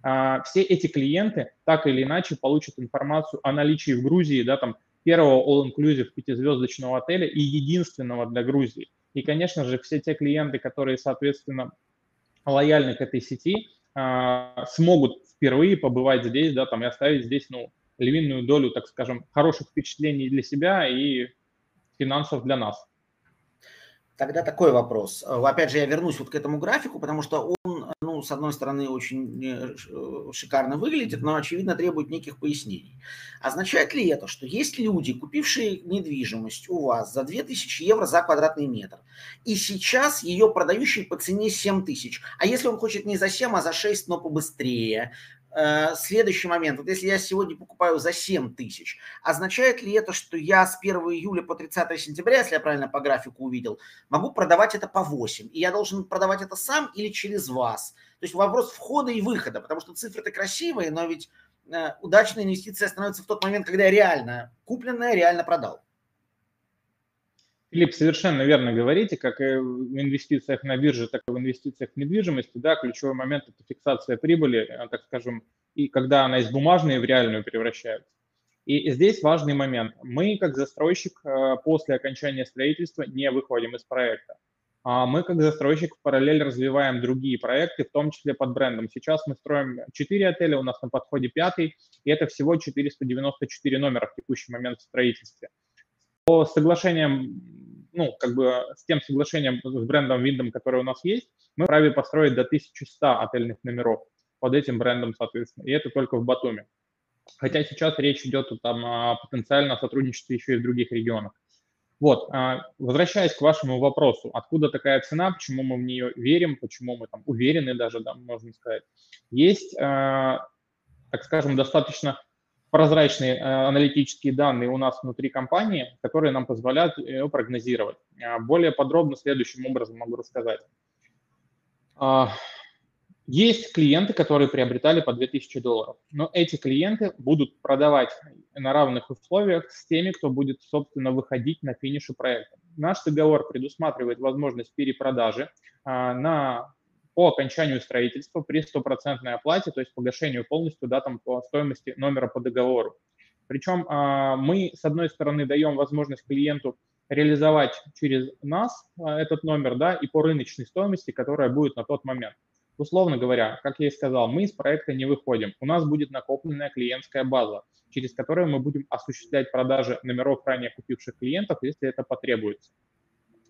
А все эти клиенты так или иначе получат информацию о наличии в Грузии, да, там, первого all-inclusive пятизвездочного отеля и единственного для Грузии. И, конечно же, все те клиенты, которые, соответственно, лояльны к этой сети, а, смогут впервые побывать здесь, да, там, и оставить здесь, ну, львиную долю, так скажем, хороших впечатлений для себя и финансов для нас. Тогда такой вопрос. Опять же, я вернусь вот к этому графику, потому что ну, с одной стороны, очень э, э, шикарно выглядит, но, очевидно, требует неких пояснений. Означает ли это, что есть люди, купившие недвижимость у вас за 2000 евро за квадратный метр, и сейчас ее продающие по цене 7 тысяч, а если он хочет не за 7, а за 6, но побыстрее, следующий момент. Вот если я сегодня покупаю за 7 тысяч, означает ли это, что я с 1 июля по 30 сентября, если я правильно по графику увидел, могу продавать это по 8? И я должен продавать это сам или через вас? То есть вопрос входа и выхода, потому что цифры-то красивые, но ведь э, удачная инвестиция становится в тот момент, когда я реально купленная, реально продал. Филипп, совершенно верно говорите, как и в инвестициях на бирже, так и в инвестициях в недвижимости, да, ключевой момент – это фиксация прибыли, э, так скажем, и когда она из бумажной в реальную превращается. И здесь важный момент. Мы, как застройщик, э, после окончания строительства не выходим из проекта. А мы, как застройщик, в параллель развиваем другие проекты, в том числе под брендом. Сейчас мы строим 4 отеля, у нас на подходе пятый, и это всего 494 номера в текущий момент в строительстве. По соглашениям ну, как бы с тем соглашением с брендом Windom, которое у нас есть, мы вправе построить до 1100 отельных номеров под этим брендом, соответственно. И это только в Батуме. Хотя сейчас речь идет там о потенциальном сотрудничестве еще и в других регионах. Вот, возвращаясь к вашему вопросу, откуда такая цена, почему мы в нее верим, почему мы там уверены даже, да, можно сказать. Есть, так скажем, достаточно прозрачные э, аналитические данные у нас внутри компании, которые нам позволяют ее прогнозировать. А, более подробно следующим образом могу рассказать. А, есть клиенты, которые приобретали по 2000 долларов, но эти клиенты будут продавать на равных условиях с теми, кто будет, собственно, выходить на финише проекта. Наш договор предусматривает возможность перепродажи а, на по окончанию строительства при стопроцентной оплате, то есть погашению полностью да, там, по стоимости номера по договору. Причем а, мы, с одной стороны, даем возможность клиенту реализовать через нас а, этот номер, да, и по рыночной стоимости, которая будет на тот момент. Условно говоря, как я и сказал, мы из проекта не выходим. У нас будет накопленная клиентская база, через которую мы будем осуществлять продажи номеров ранее купивших клиентов, если это потребуется.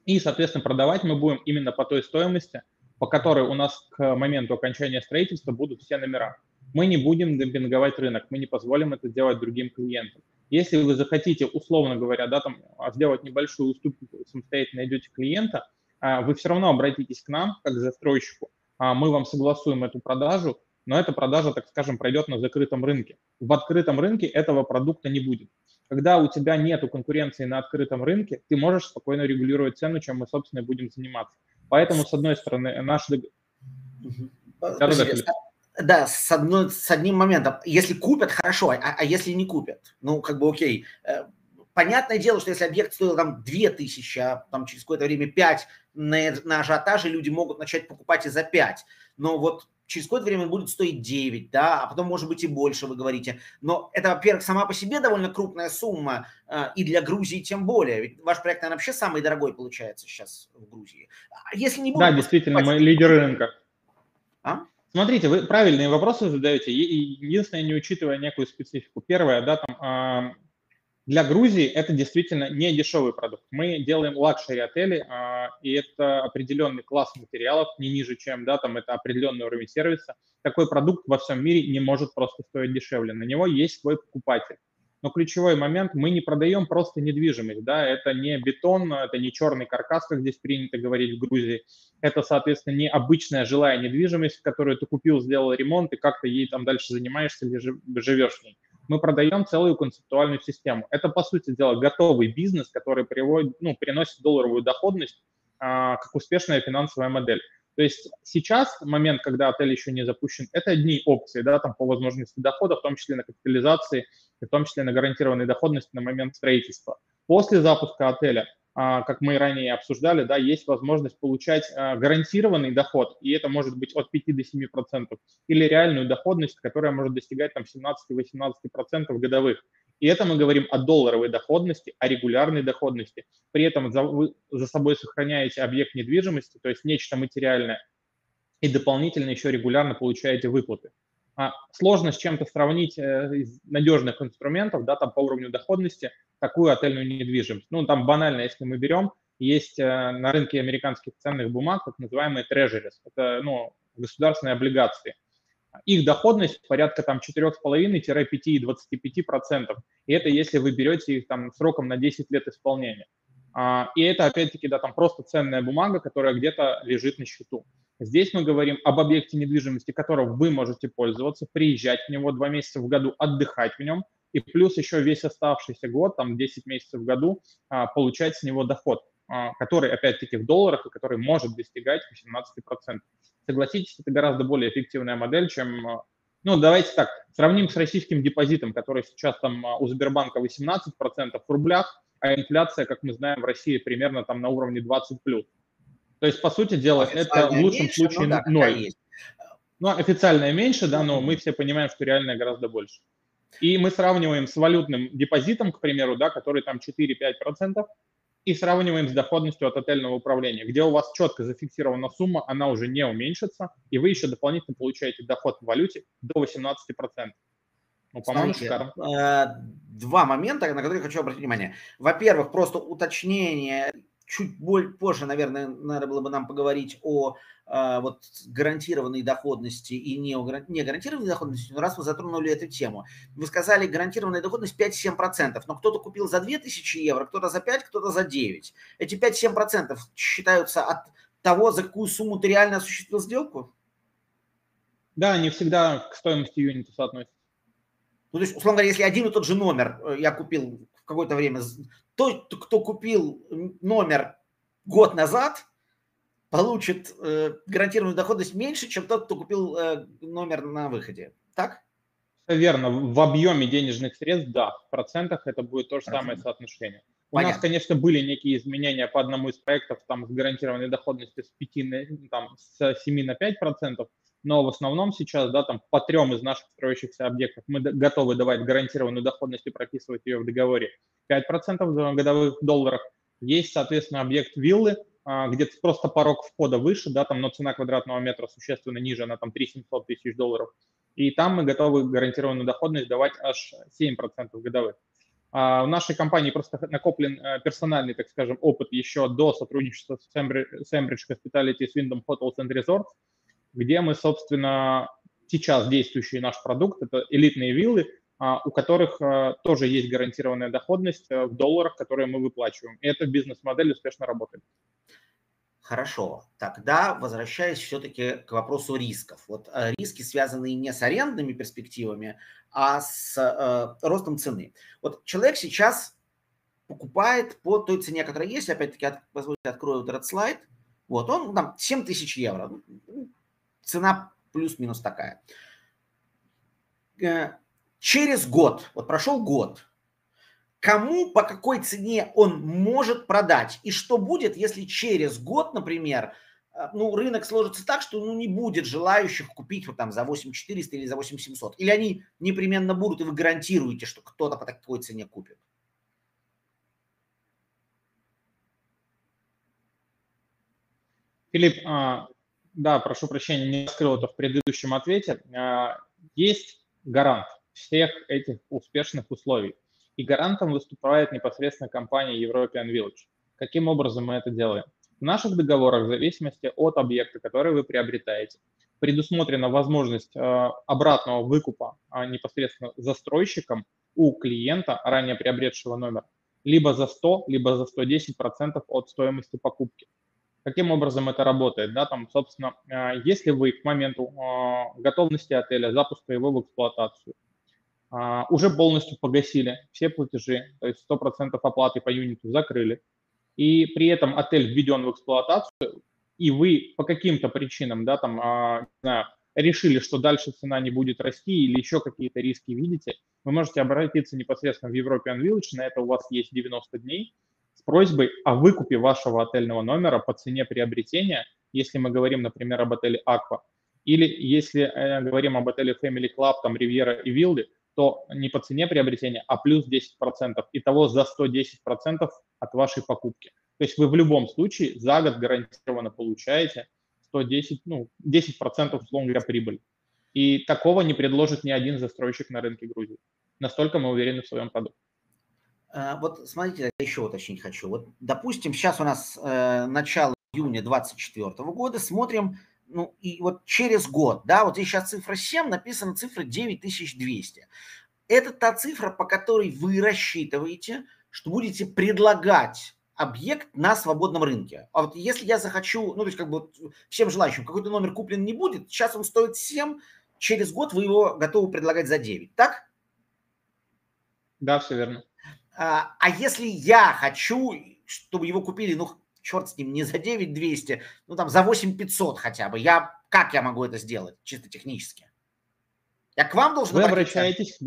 И, соответственно, продавать мы будем именно по той стоимости, по которой у нас к моменту окончания строительства будут все номера. Мы не будем демпинговать рынок, мы не позволим это делать другим клиентам. Если вы захотите, условно говоря, да, там, а, сделать небольшую уступку, самостоятельно найдете клиента, а, вы все равно обратитесь к нам, как к застройщику, а, мы вам согласуем эту продажу, но эта продажа, так скажем, пройдет на закрытом рынке. В открытом рынке этого продукта не будет. Когда у тебя нет конкуренции на открытом рынке, ты можешь спокойно регулировать цену, чем мы, собственно, и будем заниматься. Поэтому, с одной стороны, наш... Да, с, одной, с одним моментом. Если купят, хорошо, а, а если не купят? Ну, как бы окей. Э, понятное дело, что если объект стоил там 2000, а там через какое-то время 5 на, на ажиотаже люди могут начать покупать и за 5. Но вот через какое-то время будет стоить 9, да, а потом, может быть, и больше, вы говорите. Но это, во-первых, сама по себе довольно крупная сумма, э, и для Грузии тем более. Ведь ваш проект, наверное, вообще самый дорогой получается сейчас в Грузии. А если не будет... Да, действительно, мы лидеры рынка. А? Смотрите, вы правильные вопросы задаете, единственное, не учитывая некую специфику. Первое, да, там, для Грузии это действительно не дешевый продукт. Мы делаем luxury отели, а, и это определенный класс материалов, не ниже, чем, да, там это определенный уровень сервиса. Такой продукт во всем мире не может просто стоить дешевле. На него есть свой покупатель. Но ключевой момент, мы не продаем просто недвижимость, да, это не бетон, это не черный каркас, как здесь принято говорить в Грузии, это, соответственно, не обычная жилая недвижимость, которую ты купил, сделал ремонт и как-то ей там дальше занимаешься или живешь в ней. Мы продаем целую концептуальную систему. Это, по сути дела, готовый бизнес, который приводит, ну, приносит долларовую доходность а, как успешная финансовая модель. То есть сейчас, момент, когда отель еще не запущен, это одни опции, да, там по возможности дохода, в том числе на капитализации, в том числе на гарантированной доходности на момент строительства. После запуска отеля, как мы ранее обсуждали, да, есть возможность получать а, гарантированный доход, и это может быть от 5 до 7 процентов, или реальную доходность, которая может достигать там 17-18 процентов годовых. И это мы говорим о долларовой доходности, о регулярной доходности. При этом вы за собой сохраняете объект недвижимости, то есть нечто материальное, и дополнительно еще регулярно получаете выплаты. А сложно с чем-то сравнить э, из надежных инструментов, да, там по уровню доходности, такую отельную недвижимость. Ну, там банально, если мы берем, есть э, на рынке американских ценных бумаг так называемые treasuries. Это, ну, государственные облигации их доходность порядка там 4,5-5,25%. И это если вы берете их там сроком на 10 лет исполнения. А, и это, опять-таки, да, там просто ценная бумага, которая где-то лежит на счету. Здесь мы говорим об объекте недвижимости, которым вы можете пользоваться, приезжать в него два месяца в году, отдыхать в нем, и плюс еще весь оставшийся год, там 10 месяцев в году, а, получать с него доход, а, который, опять-таки, в долларах, и который может достигать 18%. Согласитесь, это гораздо более эффективная модель, чем, э, ну, давайте так, сравним с российским депозитом, который сейчас там у Сбербанка 18% в рублях, а инфляция, как мы знаем, в России примерно там на уровне 20+. То есть, по сути дела, это в лучшем меньше, случае ну, да, ноль. Ну, официальная меньше, да, но мы все понимаем, что реальная гораздо больше. И мы сравниваем с валютным депозитом, к примеру, да, который там 4-5%, и сравниваем с доходностью от отельного управления, где у вас четко зафиксирована сумма, она уже не уменьшится, и вы еще дополнительно получаете доход в валюте до 18%. Ну, по-моему, шикарно. Э, два момента, на которые хочу обратить внимание. Во-первых, просто уточнение чуть более позже, наверное, надо было бы нам поговорить о э, вот гарантированной доходности и не, о, не гарантированной доходности, но раз вы затронули эту тему. Вы сказали, гарантированная доходность 5-7%, но кто-то купил за 2000 евро, кто-то за 5, кто-то за 9. Эти 5-7% считаются от того, за какую сумму ты реально осуществил сделку? Да, не всегда к стоимости юнита соотносятся. Ну, то есть, условно говоря, если один и тот же номер э, я купил в какое-то время тот, кто купил номер год назад, получит э, гарантированную доходность меньше, чем тот, кто купил э, номер на выходе. Так? Верно. В объеме денежных средств, да, в процентах это будет то же самое соотношение. У Понятно. нас, конечно, были некие изменения по одному из проектов там, с гарантированной доходностью с, 5 на, там, с 7 на 5 процентов, но в основном сейчас, да, там по трем из наших строящихся объектов мы готовы давать гарантированную доходность и прописывать ее в договоре 5% годовых долларов. Есть, соответственно, объект виллы, а, где просто порог входа выше, да, там, но цена квадратного метра существенно ниже, она там 3 700 тысяч долларов. И там мы готовы гарантированную доходность давать аж 7% годовых. А в нашей компании просто накоплен э, персональный, так скажем, опыт еще до сотрудничества с Sembridge Hospitality, с Wyndham Hotels and Resorts, где мы, собственно, сейчас действующий наш продукт, это элитные виллы, а, у которых а, тоже есть гарантированная доходность э, в долларах, которые мы выплачиваем. И эта бизнес-модель успешно работает. Хорошо, тогда возвращаясь все-таки к вопросу рисков. Вот э, риски, связанные не с арендными перспективами, а с э, ростом цены. Вот человек сейчас покупает по той цене, которая есть, опять-таки, от, позвольте, открою вот этот слайд. Вот он, там, 7 тысяч евро. Цена плюс-минус такая. Э, через год, вот прошел год, кому по какой цене он может продать и что будет, если через год, например, э, ну, рынок сложится так, что ну, не будет желающих купить вот там за 8400 или за 8700. Или они непременно будут, и вы гарантируете, что кто-то по такой цене купит. Филипп, а, да, прошу прощения, не раскрыл это в предыдущем ответе. А, есть гарант всех этих успешных условий. И гарантом выступает непосредственно компания European Village. Каким образом мы это делаем? В наших договорах, в зависимости от объекта, который вы приобретаете, предусмотрена возможность а, обратного выкупа непосредственно застройщиком у клиента, ранее приобретшего номер, либо за 100, либо за 110% от стоимости покупки. Каким образом это работает? Да, там, собственно, а, если вы к моменту а, готовности отеля, запуска его в эксплуатацию, а, уже полностью погасили все платежи, то есть 100% оплаты по юниту закрыли, и при этом отель введен в эксплуатацию, и вы по каким-то причинам, да, там, знаю, решили, что дальше цена не будет расти или еще какие-то риски видите, вы можете обратиться непосредственно в European Village, на это у вас есть 90 дней, с просьбой о выкупе вашего отельного номера по цене приобретения, если мы говорим, например, об отеле Aqua, или если э, говорим об отеле Family Club, там Ривьера и Вилды, то не по цене приобретения, а плюс 10%, итого за 110% от вашей покупки. То есть вы в любом случае за год гарантированно получаете 110, ну, 10% условно говоря прибыль. И такого не предложит ни один застройщик на рынке Грузии. Настолько мы уверены в своем продукте. А, вот смотрите, я еще уточнить хочу. Вот, допустим, сейчас у нас э, начало июня 2024 года, смотрим, ну, и вот через год, да, вот здесь сейчас цифра 7, написана цифра 9200. Это та цифра, по которой вы рассчитываете, что будете предлагать объект на свободном рынке. А вот если я захочу, ну, то есть как бы всем желающим, какой-то номер куплен не будет, сейчас он стоит 7, через год вы его готовы предлагать за 9, так? Да, все верно. А, а если я хочу, чтобы его купили, ну, черт с ним, не за 9 200, ну, там, за 8 500 хотя бы, я, как я могу это сделать, чисто технически? Я к вам должен Вы обращаетесь,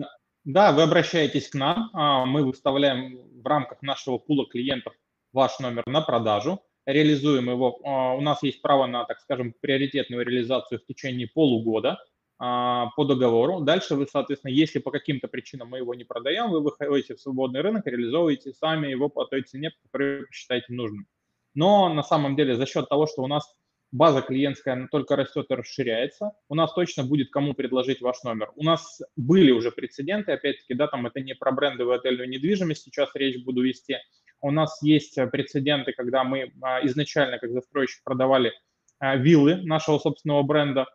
да, вы обращаетесь к нам, а, мы выставляем в рамках нашего пула клиентов ваш номер на продажу, реализуем его. А, у нас есть право на, так скажем, приоритетную реализацию в течение полугода по договору. Дальше вы, соответственно, если по каким-то причинам мы его не продаем, вы выходите в свободный рынок, реализовываете сами его по той цене, которую считаете нужным. Но на самом деле за счет того, что у нас база клиентская только растет и расширяется, у нас точно будет кому предложить ваш номер. У нас были уже прецеденты, опять-таки, да, там это не про брендовую отельную недвижимость, сейчас речь буду вести, у нас есть прецеденты, когда мы а, изначально как застройщик продавали а, виллы нашего собственного бренда, а,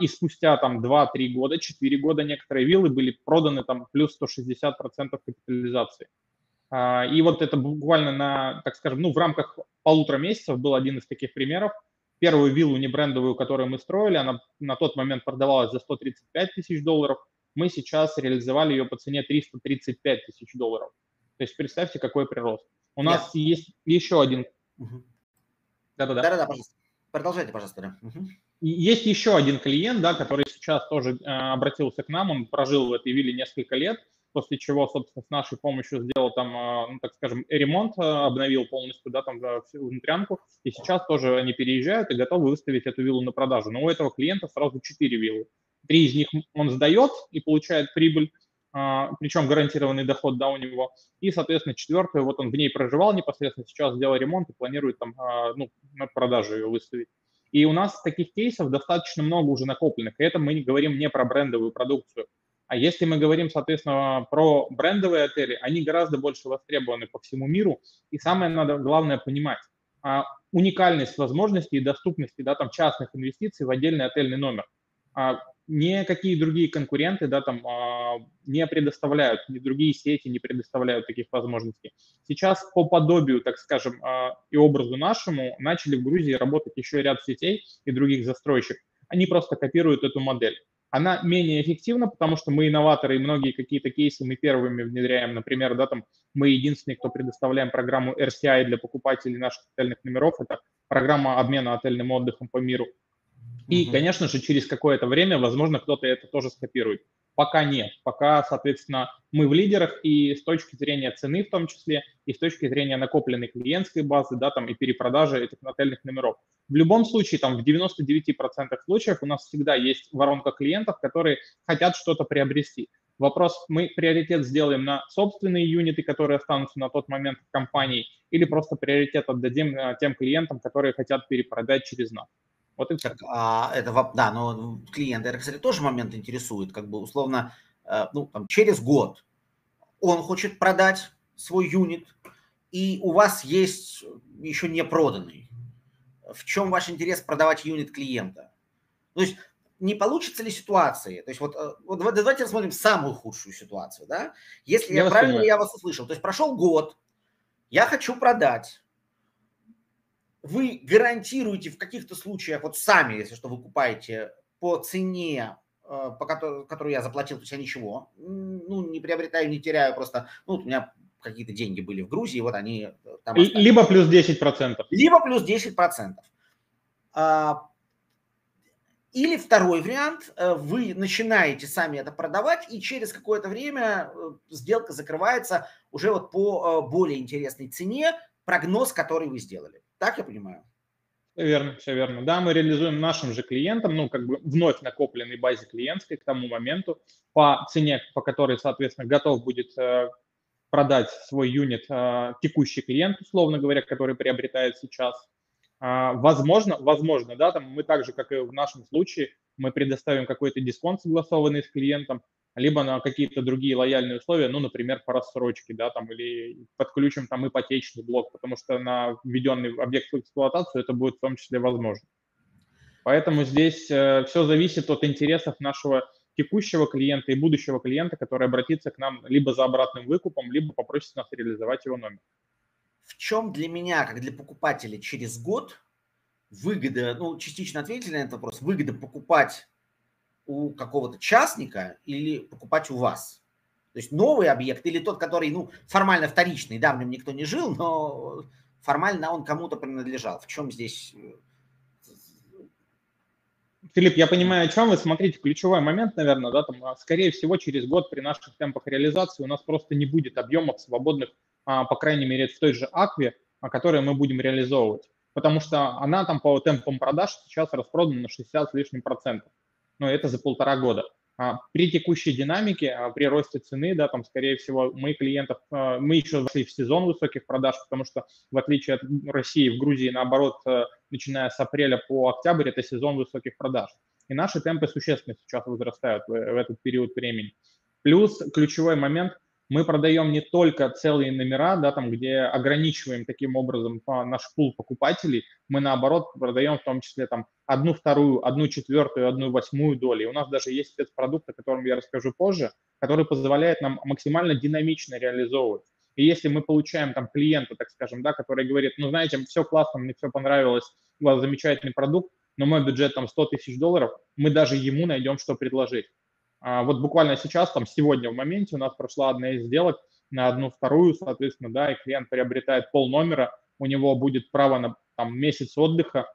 и спустя там 2-3 года, 4 года некоторые виллы были проданы там плюс 160% капитализации. И вот это буквально на, так скажем, ну, в рамках полутора месяцев был один из таких примеров. Первую виллу не брендовую, которую мы строили, она на тот момент продавалась за 135 тысяч долларов. Мы сейчас реализовали ее по цене 335 тысяч долларов. То есть представьте, какой прирост. У нас yeah. есть еще один... Да-да-да. Да-да-да, пожалуйста. Продолжайте, пожалуйста. Угу. Есть еще один клиент, да, который сейчас тоже э, обратился к нам, он прожил в этой вилле несколько лет, после чего, собственно, с нашей помощью сделал там, э, ну, так скажем, ремонт, э, обновил полностью, да, там всю внутрянку, и сейчас тоже они переезжают и готовы выставить эту виллу на продажу. Но у этого клиента сразу четыре виллы. Три из них он сдает и получает прибыль, причем гарантированный доход, да, у него. И, соответственно, четвертую, вот он в ней проживал непосредственно, сейчас сделал ремонт и планирует там, а, ну, на продажу ее выставить. И у нас таких кейсов достаточно много уже накопленных. И это мы говорим не про брендовую продукцию. А если мы говорим, соответственно, про брендовые отели, они гораздо больше востребованы по всему миру. И самое надо, главное понимать, а, уникальность возможностей и доступности да, там, частных инвестиций в отдельный отельный номер никакие другие конкуренты да, там, а, не предоставляют, ни другие сети не предоставляют таких возможностей. Сейчас по подобию, так скажем, а, и образу нашему начали в Грузии работать еще ряд сетей и других застройщиков. Они просто копируют эту модель. Она менее эффективна, потому что мы инноваторы, и многие какие-то кейсы мы первыми внедряем. Например, да, там, мы единственные, кто предоставляем программу RCI для покупателей наших отельных номеров. Это программа обмена отельным отдыхом по миру. И, конечно же, через какое-то время, возможно, кто-то это тоже скопирует. Пока нет. Пока, соответственно, мы в лидерах и с точки зрения цены в том числе, и с точки зрения накопленной клиентской базы, да, там, и перепродажи этих отельных номеров. В любом случае, там, в 99% случаев у нас всегда есть воронка клиентов, которые хотят что-то приобрести. Вопрос, мы приоритет сделаем на собственные юниты, которые останутся на тот момент в компании, или просто приоритет отдадим э, тем клиентам, которые хотят перепродать через нас. Вот и так, а, это, да, но клиента, это, кстати, тоже момент интересует, как бы условно, э, ну, там, через год он хочет продать свой юнит, и у вас есть еще не проданный. В чем ваш интерес продавать юнит клиента? То есть не получится ли ситуации, то есть вот, э, вот давайте рассмотрим самую худшую ситуацию, да, если я, я правильно понимаю. я вас услышал, то есть прошел год, я хочу продать, вы гарантируете в каких-то случаях, вот сами, если что, вы покупаете по цене, э, по которой, которую я заплатил, то есть я ничего, ну, не приобретаю, не теряю, просто, ну, у меня какие-то деньги были в Грузии, вот они э, там... Остались. Либо плюс 10%. Либо плюс 10%. А, или второй вариант, э, вы начинаете сами это продавать, и через какое-то время сделка закрывается уже вот по более интересной цене, прогноз, который вы сделали. Так я понимаю? Все верно, все верно. Да, мы реализуем нашим же клиентам, ну, как бы вновь накопленной базе клиентской к тому моменту по цене, по которой, соответственно, готов будет э, продать свой юнит э, текущий клиент, условно говоря, который приобретает сейчас. Э, возможно, возможно, да, там мы так же, как и в нашем случае, мы предоставим какой-то дисконт согласованный с клиентом, либо на какие-то другие лояльные условия, ну, например, по рассрочке, да, там, или подключим там ипотечный блок, потому что на введенный объект в эксплуатацию это будет в том числе возможно. Поэтому здесь э, все зависит от интересов нашего текущего клиента и будущего клиента, который обратится к нам либо за обратным выкупом, либо попросит нас реализовать его номер. В чем для меня, как для покупателя через год, выгода, ну, частично ответили на этот вопрос, выгода покупать у какого-то частника или покупать у вас? То есть новый объект или тот, который ну, формально вторичный, да, в нем никто не жил, но формально он кому-то принадлежал. В чем здесь... Э, Филипп, я понимаю, о чем вы. Смотрите, ключевой момент, наверное, да, там, а, скорее всего, через год при наших темпах реализации у нас просто не будет объемов свободных, а, по крайней мере, в той же Акве, которые мы будем реализовывать. Потому что она там по темпам продаж сейчас распродана на 60 с лишним процентов но это за полтора года. А при текущей динамике, а, при росте цены, да, там, скорее всего, мы клиентов, а, мы еще вошли в сезон высоких продаж, потому что, в отличие от России, в Грузии, наоборот, э, начиная с апреля по октябрь, это сезон высоких продаж. И наши темпы существенно сейчас возрастают в, в этот период времени. Плюс ключевой момент – мы продаем не только целые номера, да, там, где ограничиваем таким образом наш пул покупателей, мы наоборот продаем в том числе там одну вторую, одну четвертую, одну восьмую доли. И у нас даже есть спецпродукт, о котором я расскажу позже, который позволяет нам максимально динамично реализовывать. И если мы получаем там клиента, так скажем, да, который говорит, ну, знаете, все классно, мне все понравилось, у вас замечательный продукт, но мой бюджет там 100 тысяч долларов, мы даже ему найдем, что предложить. А вот буквально сейчас, там сегодня в моменте у нас прошла одна из сделок на одну вторую, соответственно, да, и клиент приобретает пол номера, у него будет право на там, месяц отдыха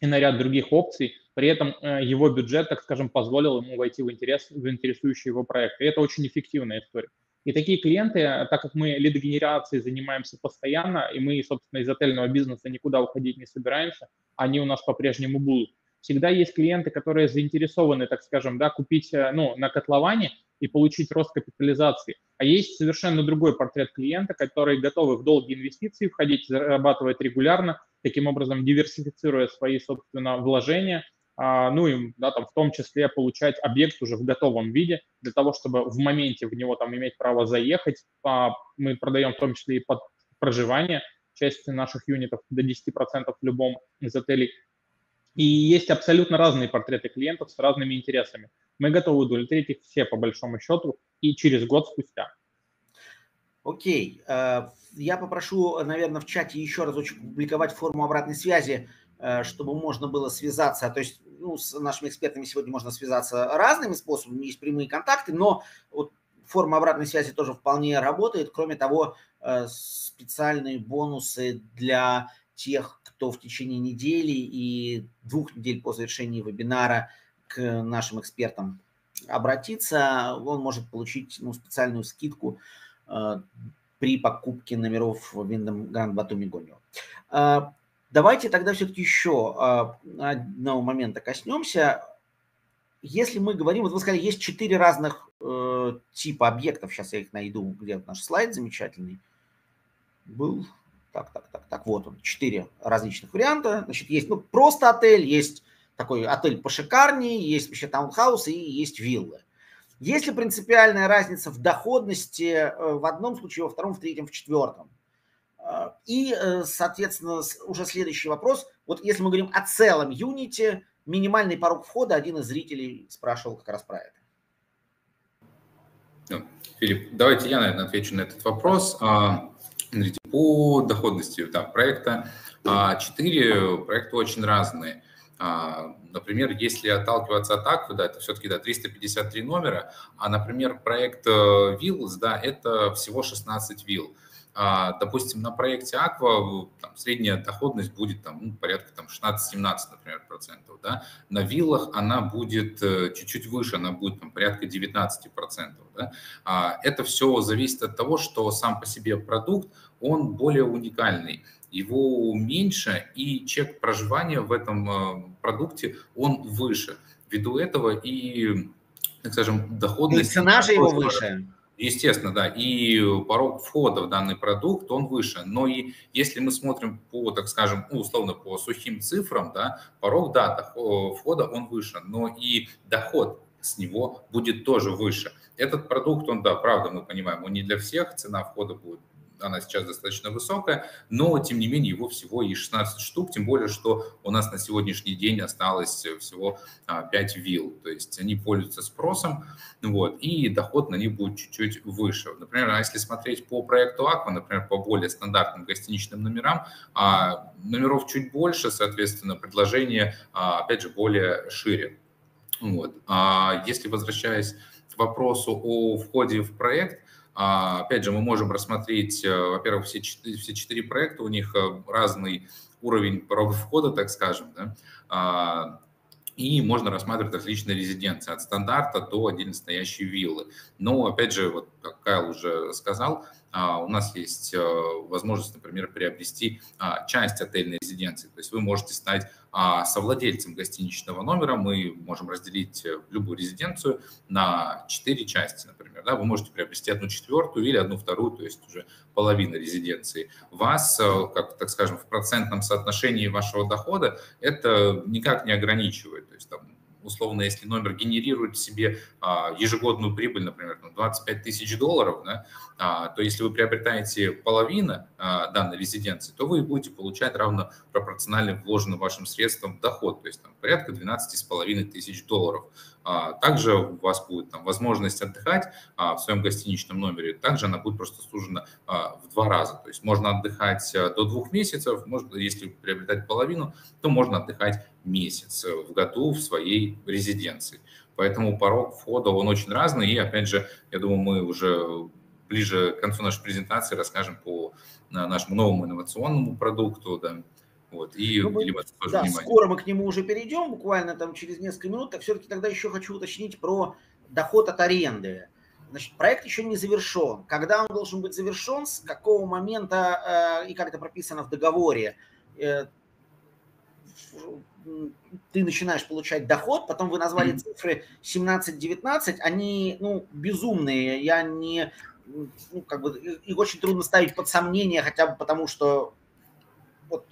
и на ряд других опций, при этом э, его бюджет, так скажем, позволил ему войти в, интерес, в интересующий его проект. И это очень эффективная история. И такие клиенты, так как мы лидогенерацией занимаемся постоянно, и мы, собственно, из отельного бизнеса никуда уходить не собираемся, они у нас по-прежнему будут всегда есть клиенты, которые заинтересованы, так скажем, да, купить э, ну, на котловане и получить рост капитализации. А есть совершенно другой портрет клиента, который готовы в долгие инвестиции входить, зарабатывать регулярно, таким образом диверсифицируя свои, собственно, вложения, а, ну и да, там, в том числе получать объект уже в готовом виде, для того, чтобы в моменте в него там иметь право заехать. А, мы продаем в том числе и под проживание, часть наших юнитов до 10% в любом из отелей и есть абсолютно разные портреты клиентов с разными интересами. Мы готовы удовлетворить их все по большому счету и через год спустя. Окей. Э, я попрошу, наверное, в чате еще разочек публиковать форму обратной связи, э, чтобы можно было связаться. То есть ну, с нашими экспертами сегодня можно связаться разными способами, есть прямые контакты, но вот форма обратной связи тоже вполне работает. Кроме того, э, специальные бонусы для тех, кто в течение недели и двух недель по завершении вебинара к нашим экспертам обратиться, он может получить ну, специальную скидку э, при покупке номеров в Grand Batumi Gonio. Э, давайте тогда все-таки еще э, одного момента коснемся. Если мы говорим, вот вы сказали, есть четыре разных э, типа объектов, сейчас я их найду, где наш слайд замечательный был, так, так, так, так, вот он, четыре различных варианта. Значит, есть ну, просто отель, есть такой отель пошикарнее, есть вообще таунхаус и есть виллы. Есть ли принципиальная разница в доходности э, в одном случае, во втором, в третьем, в четвертом? Э, и, э, соответственно, уже следующий вопрос. Вот если мы говорим о целом юните, минимальный порог входа, один из зрителей спрашивал как раз про это. Филипп, давайте я, наверное, отвечу на этот вопрос. А, смотрите, по доходности да, проекта, а, четыре проекта очень разные. А, например, если отталкиваться от Аквы, да, это все-таки да, 353 номера, а, например, проект Виллс, э, да, это всего 16 вилл. А, допустим, на проекте Аква там, средняя доходность будет там, ну, порядка там, 16-17, например, процентов. Да? На виллах она будет э, чуть-чуть выше, она будет там, порядка 19 процентов. Да? А, это все зависит от того, что сам по себе продукт, он более уникальный его меньше, и чек проживания в этом э, продукте, он выше. Ввиду этого и, так скажем, доходность... И цена же его выше. Естественно, да. И порог входа в данный продукт, он выше. Но и если мы смотрим по, так скажем, ну, условно по сухим цифрам, да, порог, да, входа, он выше. Но и доход с него будет тоже выше. Этот продукт, он, да, правда, мы понимаем, он не для всех, цена входа будет она сейчас достаточно высокая, но, тем не менее, его всего и 16 штук, тем более, что у нас на сегодняшний день осталось всего 5 а, вилл, то есть они пользуются спросом, вот, и доход на них будет чуть-чуть выше. Например, а если смотреть по проекту Аква, например, по более стандартным гостиничным номерам, а, номеров чуть больше, соответственно, предложение, опять же, более шире. Вот. Если возвращаясь к вопросу о входе в проект, а, опять же, мы можем рассмотреть, э, во-первых, все четыре, все четыре проекта, у них э, разный уровень порога входа, так скажем, да, а, и можно рассматривать различные резиденции, от стандарта до отдельно стоящей виллы. Но, опять же, вот как Кайл уже сказал, а, у нас есть э, возможность, например, приобрести а, часть отельной резиденции. То есть вы можете стать а, совладельцем гостиничного номера. Мы можем разделить э, любую резиденцию на четыре части, например. Да? Вы можете приобрести одну четвертую или одну вторую, то есть уже половина резиденции. Вас, э, как, так скажем, в процентном соотношении вашего дохода это никак не ограничивает. То есть там условно, если номер генерирует себе а, ежегодную прибыль, например, 25 тысяч долларов, да, а, то если вы приобретаете половину а, данной резиденции, то вы будете получать равно пропорционально вложенным вашим средствам доход, то есть там, порядка 12,5 тысяч долларов. Также у вас будет там, возможность отдыхать в своем гостиничном номере, также она будет просто сужена в два раза. То есть можно отдыхать до двух месяцев, может, если приобретать половину, то можно отдыхать месяц в году в своей резиденции. Поэтому порог входа, он очень разный. И, опять же, я думаю, мы уже ближе к концу нашей презентации расскажем по нашему новому инновационному продукту, да, вот, и ну, да, скоро мы к нему уже перейдем, буквально там через несколько минут. Так все-таки тогда еще хочу уточнить про доход от аренды. Значит, проект еще не завершен. Когда он должен быть завершен, с какого момента э, и как это прописано в договоре, э, ты начинаешь получать доход, потом вы назвали цифры 17-19, они, ну, безумные, я не, ну, как бы, их очень трудно ставить под сомнение, хотя бы потому, что вот,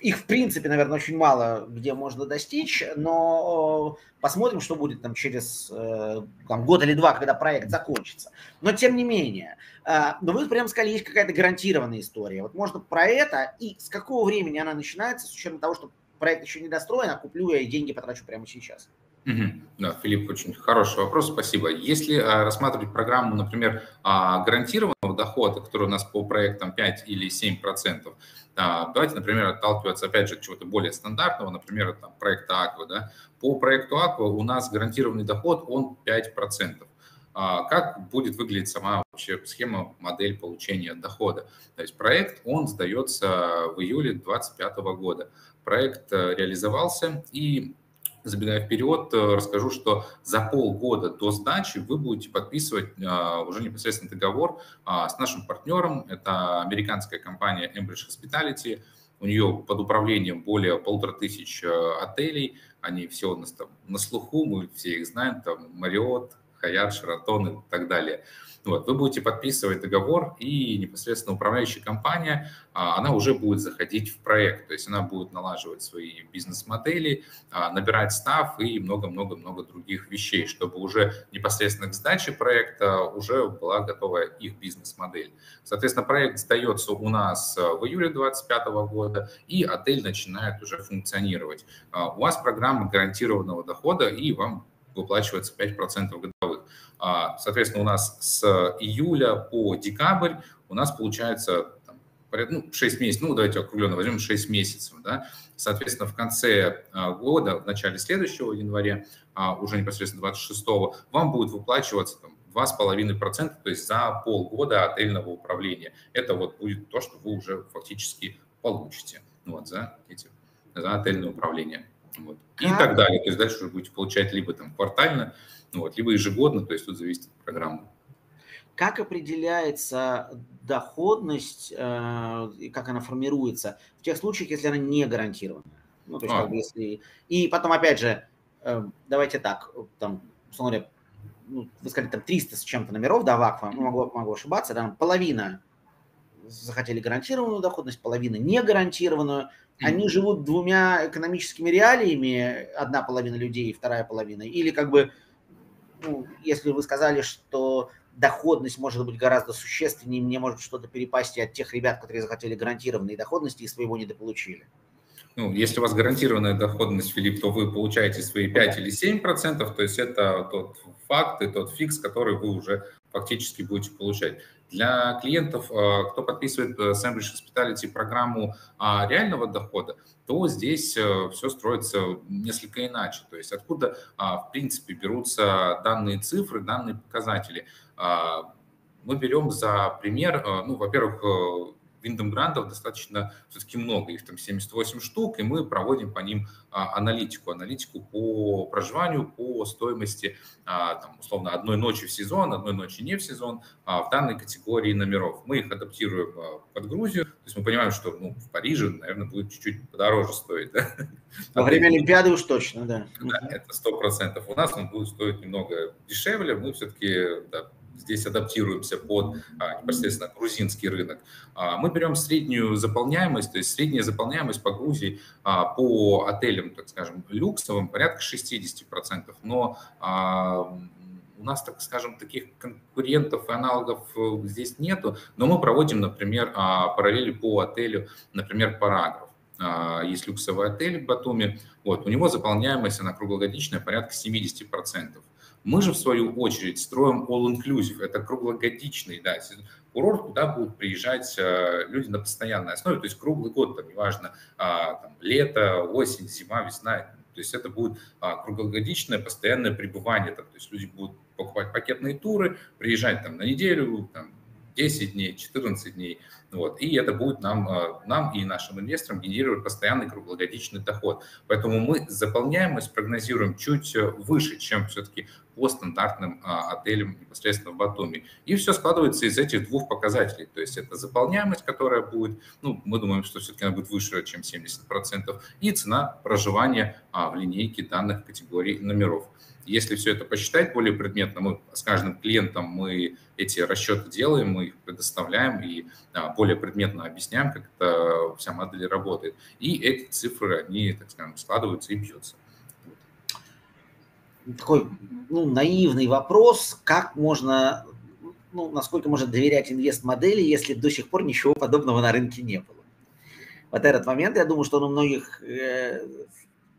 их, в принципе, наверное, очень мало где можно достичь, но посмотрим, что будет там через э, там, год или два, когда проект закончится. Но, тем не менее, э, но вы прямо сказали, есть какая-то гарантированная история. Вот можно про это и с какого времени она начинается, с учетом того, что проект еще не достроен, а куплю я и деньги потрачу прямо сейчас. Угу. Да, Филипп, очень хороший вопрос, спасибо. Если а, рассматривать программу, например, а, гарантированного дохода, который у нас по проектам 5 или 7 процентов, а, давайте, например, отталкиваться, опять же, от чего-то более стандартного, например, там, проекта Аква. Да? По проекту Аква у нас гарантированный доход, он 5 процентов. А, как будет выглядеть сама вообще схема, модель получения дохода. То есть проект, он сдается в июле 2025 года. Проект э, реализовался, и забегая вперед, э, расскажу, что за полгода до сдачи вы будете подписывать а, уже непосредственно договор а, с нашим партнером. Это американская компания Embridge Hospitality. У нее под управлением более полутора тысяч э, отелей. Они все у нас там на слуху, мы все их знаем, там Marriott, Хаят, Шаратон и так далее. Вот, вы будете подписывать договор, и непосредственно управляющая компания, а, она уже будет заходить в проект, то есть она будет налаживать свои бизнес-модели, а, набирать став и много-много-много других вещей, чтобы уже непосредственно к сдаче проекта уже была готова их бизнес-модель. Соответственно, проект сдается у нас а, в июле 2025 года, и отель начинает уже функционировать. У вас программа гарантированного дохода, и вам выплачивается 5% годовых. А, соответственно, у нас с июля по декабрь у нас получается ну, 6 месяцев, ну, давайте округленно возьмем 6 месяцев, да, соответственно, в конце а, года, в начале следующего января, а, уже непосредственно 26-го, вам будет выплачиваться там, 2,5%, то есть за полгода отельного управления. Это вот будет то, что вы уже фактически получите вот, за, эти, за отельное управление. Вот. И так далее. То есть дальше уже будете получать либо там квартально, вот, либо ежегодно, то есть тут зависит от программы. Как определяется доходность э, и как она формируется в тех случаях, если она не гарантирована? Ну, то есть, а. как бы, если... И потом, опять же, э, давайте так, там, условно говоря, ну, вы сказали, там 300 с чем-то номеров, да, в Аква, ну, могу, могу ошибаться, там половина захотели гарантированную доходность, половина не гарантированную. Они живут двумя экономическими реалиями, одна половина людей, вторая половина, или как бы ну, если вы сказали, что доходность может быть гораздо существеннее, мне может что-то перепасть от тех ребят, которые захотели гарантированные доходности и своего недополучили. Ну, если у вас гарантированная доходность, Филипп, то вы получаете свои 5 или 7 процентов, то есть это тот факт и тот фикс, который вы уже фактически будете получать. Для клиентов, э, кто подписывает э, Sandwich Hospitality программу а, реального дохода, то здесь э, все строится несколько иначе. То есть откуда, а, в принципе, берутся данные цифры, данные показатели. А, мы берем за пример, ну, во-первых, Виндом грантов достаточно все-таки много, их там 78 штук, и мы проводим по ним а, аналитику, аналитику по проживанию, по стоимости, а, там, условно, одной ночи в сезон, одной ночи не в сезон а, в данной категории номеров. Мы их адаптируем под Грузию, то есть мы понимаем, что ну, в Париже, наверное, будет чуть-чуть подороже стоить. Да? Во время Олимпиады уж точно, да. Да, это сто процентов. У нас он будет стоить немного дешевле, мы все-таки да, здесь адаптируемся под а, непосредственно грузинский рынок. А, мы берем среднюю заполняемость, то есть средняя заполняемость по Грузии а, по отелям, так скажем, люксовым порядка 60%, но у нас, так скажем, таких конкурентов и аналогов э, здесь нету, но мы проводим, например, параллели по отелю, например, Параграф есть люксовый отель в Батуми, вот, у него заполняемость, она круглогодичная, порядка 70%. Мы же, в свою очередь, строим all-inclusive, это круглогодичный да, курорт, куда будут приезжать э, люди на постоянной основе, то есть круглый год, там, неважно, а, там, лето, осень, зима, весна, то есть это будет а, круглогодичное постоянное пребывание, там, то есть люди будут покупать пакетные туры, приезжать там на неделю, там, 10 дней, 14 дней. Вот. И это будет нам, а, нам и нашим инвесторам генерировать постоянный круглогодичный доход. Поэтому мы заполняемость прогнозируем чуть э, выше, чем все-таки по стандартным а, отелям непосредственно в Батуми. И все складывается из этих двух показателей. То есть это заполняемость, которая будет, ну, мы думаем, что все-таки она будет выше, чем 70%, и цена проживания а, в линейке данных категорий номеров. Если все это посчитать более предметно, мы с каждым клиентом мы эти расчеты делаем, мы их предоставляем и а, более предметно объясняем, как эта вся модель работает. И эти цифры, они, так скажем, складываются и бьются такой ну, наивный вопрос, как можно, ну, насколько можно доверять инвест-модели, если до сих пор ничего подобного на рынке не было. Вот этот момент, я думаю, что он у многих э,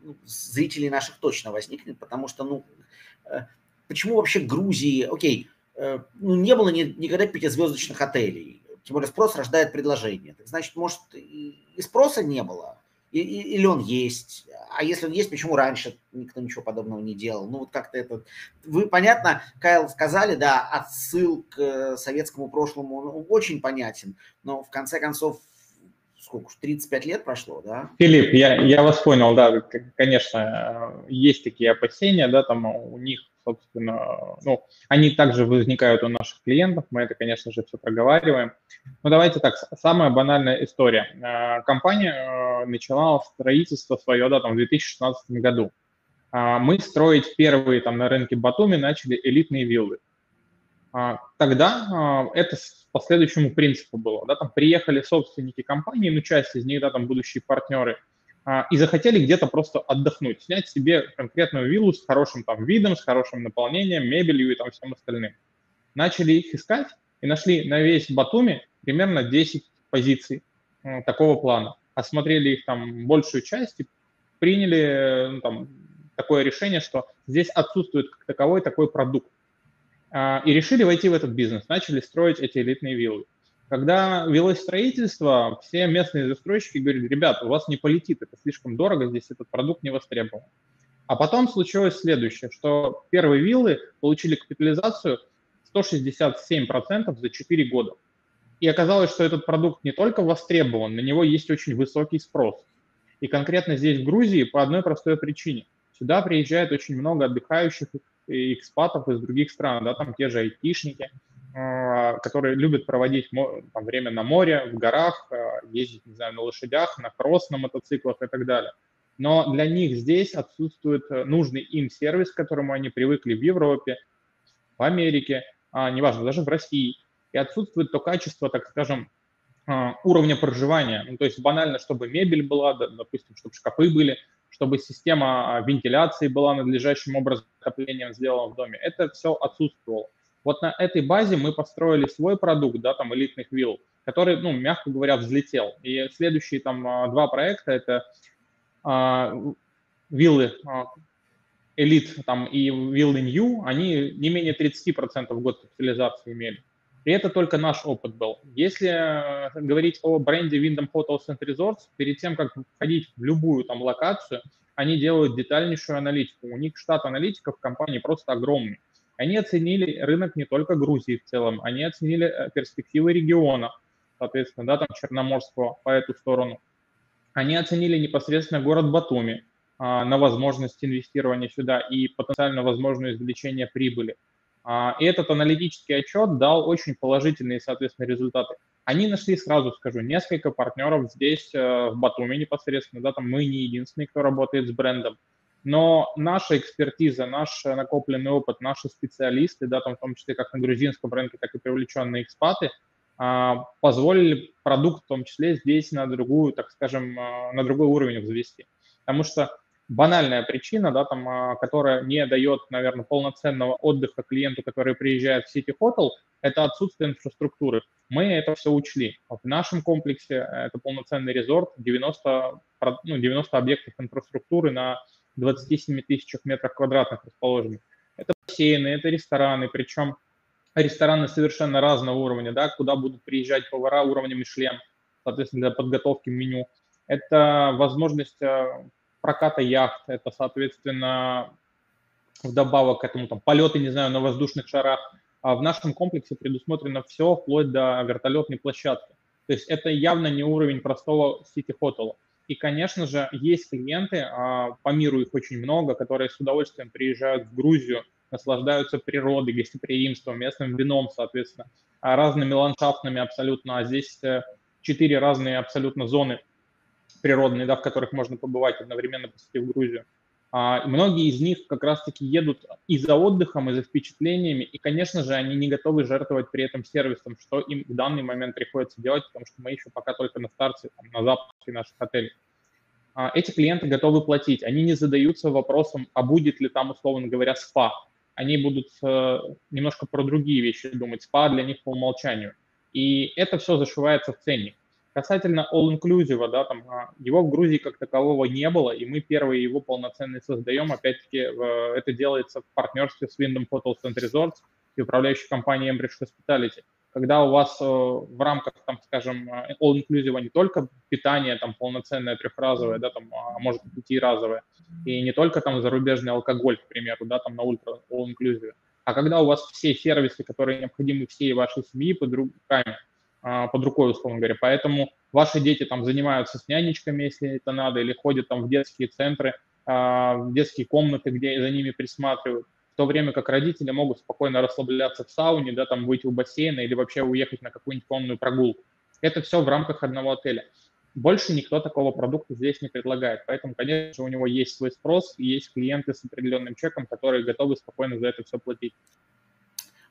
ну, зрителей наших точно возникнет, потому что, ну, э, почему вообще Грузии, окей, э, ну, не было ни, никогда пятизвездочных отелей, тем более спрос рождает предложение. Так значит, может, и, и спроса не было, или он есть, а если он есть, почему раньше никто ничего подобного не делал? Ну, вот как-то это... Вы, понятно, Кайл сказали, да, отсыл к э, советскому прошлому он очень понятен, но в конце концов сколько уж, 35 лет прошло, да? Филипп, я, я вас понял, да, конечно, есть такие опасения, да, там у них, собственно, ну, они также возникают у наших клиентов, мы это, конечно же, все проговариваем. Ну, давайте так, самая банальная история. Э, компания э, начала строительство свое, да, там, в 2016 году. а, мы строить первые там на рынке Батуми начали элитные виллы. Тогда это по следующему принципу было. Да, там приехали собственники компании, ну, часть из них, да, там будущие партнеры, и захотели где-то просто отдохнуть, снять себе конкретную виллу с хорошим там видом, с хорошим наполнением, мебелью и там всем остальным. Начали их искать и нашли на весь Батуми примерно 10 позиций такого плана. Осмотрели их там большую часть и приняли ну, там, такое решение, что здесь отсутствует как таковой такой продукт. А, и решили войти в этот бизнес, начали строить эти элитные виллы. Когда велось строительство, все местные застройщики говорили, ребят, у вас не полетит, это слишком дорого, здесь этот продукт не востребован. А потом случилось следующее, что первые виллы получили капитализацию 167% за 4 года. И оказалось, что этот продукт не только востребован, на него есть очень высокий спрос. И конкретно здесь, в Грузии, по одной простой причине. Сюда приезжает очень много отдыхающих экспатов из других стран, да, там те же айтишники, которые любят проводить там, время на море, в горах, а, ездить, не знаю, на лошадях, на кросс, на мотоциклах и так далее. Но для них здесь отсутствует э, нужный им сервис, к которому они привыкли в Европе, в Америке, а, неважно, даже в России. И отсутствует то качество, так скажем, уровня проживания. Ну, то есть банально, чтобы мебель была, допустим, чтобы шкафы были, чтобы система а, вентиляции была надлежащим образом отоплением сделана в доме. Это все отсутствовало. Вот на этой базе мы построили свой продукт, да, там, элитных вилл, который, ну, мягко говоря, взлетел. И следующие там а, два проекта – это а, виллы а, элит там, и виллы New, они не менее 30% в год капитализации имели. И это только наш опыт был. Если э, говорить о бренде Wyndham Hotels and Resorts, перед тем, как входить в любую там локацию, они делают детальнейшую аналитику. У них штат аналитиков в компании просто огромный. Они оценили рынок не только Грузии в целом, они оценили э, перспективы региона, соответственно, да, там Черноморского по эту сторону. Они оценили непосредственно город Батуми а, на возможность инвестирования сюда и потенциально возможное извлечение прибыли. А, и этот аналитический отчет дал очень положительные, соответственно, результаты. Они нашли, сразу скажу, несколько партнеров здесь, э, в Батуми непосредственно, да, там мы не единственные, кто работает с брендом, но наша экспертиза, наш накопленный опыт, наши специалисты, да, там в том числе как на грузинском рынке, так и привлеченные экспаты, а, позволили продукт в том числе здесь на другую, так скажем, э, на другой уровень взвести. Потому что банальная причина, да, там, а, которая не дает, наверное, полноценного отдыха клиенту, который приезжает в City Hotel, это отсутствие инфраструктуры. Мы это все учли. В нашем комплексе это полноценный резорт, 90, ну, 90 объектов инфраструктуры на 27 тысячах метрах квадратных расположены. Это бассейны, это рестораны, причем рестораны совершенно разного уровня, да, куда будут приезжать повара уровня Мишлен, соответственно, для подготовки меню. Это возможность а, проката яхт, это, соответственно, вдобавок к этому там полеты, не знаю, на воздушных шарах. А в нашем комплексе предусмотрено все, вплоть до вертолетной площадки. То есть это явно не уровень простого сити-хотела. И, конечно же, есть клиенты, а по миру их очень много, которые с удовольствием приезжают в Грузию, наслаждаются природой, гостеприимством, местным вином, соответственно, разными ландшафтными абсолютно. А здесь э, четыре разные абсолютно зоны природные, да, в которых можно побывать одновременно посетив Грузию. А, многие из них как раз-таки едут и за отдыхом, и за впечатлениями, и, конечно же, они не готовы жертвовать при этом сервисом, что им в данный момент приходится делать, потому что мы еще пока только на старте, там, на запуске наших отелей. А, эти клиенты готовы платить, они не задаются вопросом, а будет ли там, условно говоря, спа. Они будут э, немножко про другие вещи думать, спа для них по умолчанию. И это все зашивается в ценник. Касательно all-inclusive, да, там, а, его в Грузии как такового не было, и мы первые его полноценный создаем. Опять-таки, это делается в партнерстве с Wyndham Hotels and Resorts и управляющей компанией Embridge Hospitality. Когда у вас э, в рамках, там, скажем, all-inclusive не только питание там полноценное трехразовое, да, там, а может быть и не только там зарубежный алкоголь, к примеру, да, там на ультра all-inclusive, а когда у вас все сервисы, которые необходимы всей вашей семьи под руками, а, под рукой, условно говоря. Поэтому ваши дети там занимаются с нянечками, если это надо, или ходят там в детские центры, а, в детские комнаты, где за ними присматривают, в то время как родители могут спокойно расслабляться в сауне, да, там выйти в бассейн или вообще уехать на какую-нибудь конную прогулку. Это все в рамках одного отеля. Больше никто такого продукта здесь не предлагает. Поэтому, конечно, у него есть свой спрос, есть клиенты с определенным чеком, которые готовы спокойно за это все платить.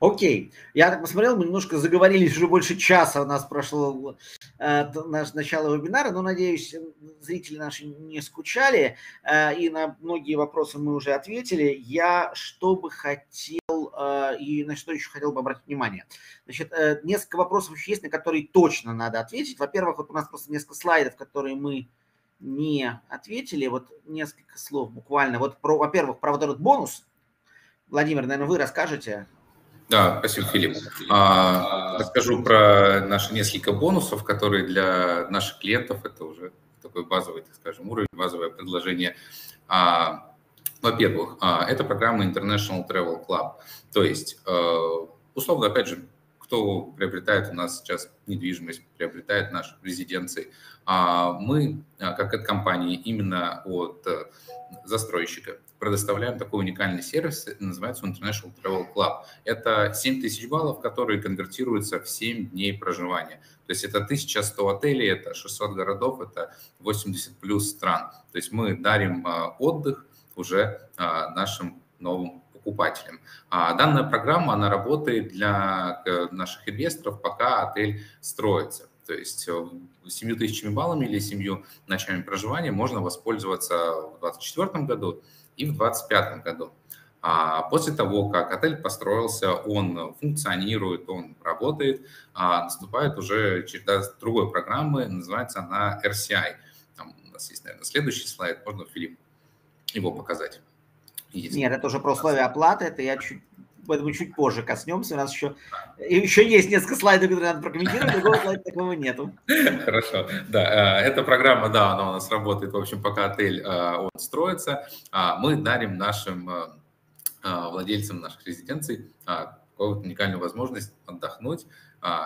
Окей, я так посмотрел, мы немножко заговорились, уже больше часа у нас прошло э, наше начало вебинара, но, надеюсь, зрители наши не скучали, э, и на многие вопросы мы уже ответили. Я что бы хотел, э, и на что еще хотел бы обратить внимание. Значит, э, несколько вопросов еще есть, на которые точно надо ответить. Во-первых, вот у нас просто несколько слайдов, которые мы не ответили, вот несколько слов буквально. Вот, про, во-первых, про вот этот бонус. Владимир, наверное, вы расскажете, да, спасибо, Филипп. А, расскажу про наши несколько бонусов, которые для наших клиентов, это уже такой базовый, так скажем, уровень, базовое предложение. А, во-первых, а, это программа International Travel Club. То есть, э, условно, опять же, кто приобретает у нас сейчас недвижимость, приобретает наши резиденции, а, мы, а, как от компании, именно от э, застройщика, предоставляем такой уникальный сервис, называется International Travel Club. Это 7 тысяч баллов, которые конвертируются в 7 дней проживания. То есть это 1100 отелей, это 600 городов, это 80 плюс стран. То есть мы дарим а, отдых уже нашим новым покупателям. А данная программа, она работает для э, наших инвесторов, пока отель строится. То есть 7 э, тысячами баллами или 7 ночами проживания можно воспользоваться в 2024 году и в 2025 году. А после того, как отель построился, он функционирует, он работает, а наступает уже череда другой программы, называется она RCI. Там у нас есть, наверное, следующий слайд, можно, Филипп, его показать. Есть. Нет, это уже про условия оплаты, это я чуть поэтому чуть позже коснемся. У нас еще, еще есть несколько слайдов, которые надо прокомментировать, другого слайда такого нету. Хорошо, да, э, эта программа, да, она у нас работает, в общем, пока отель э, он строится, а мы дарим нашим э, владельцам наших резиденций какую-то уникальную возможность отдохнуть,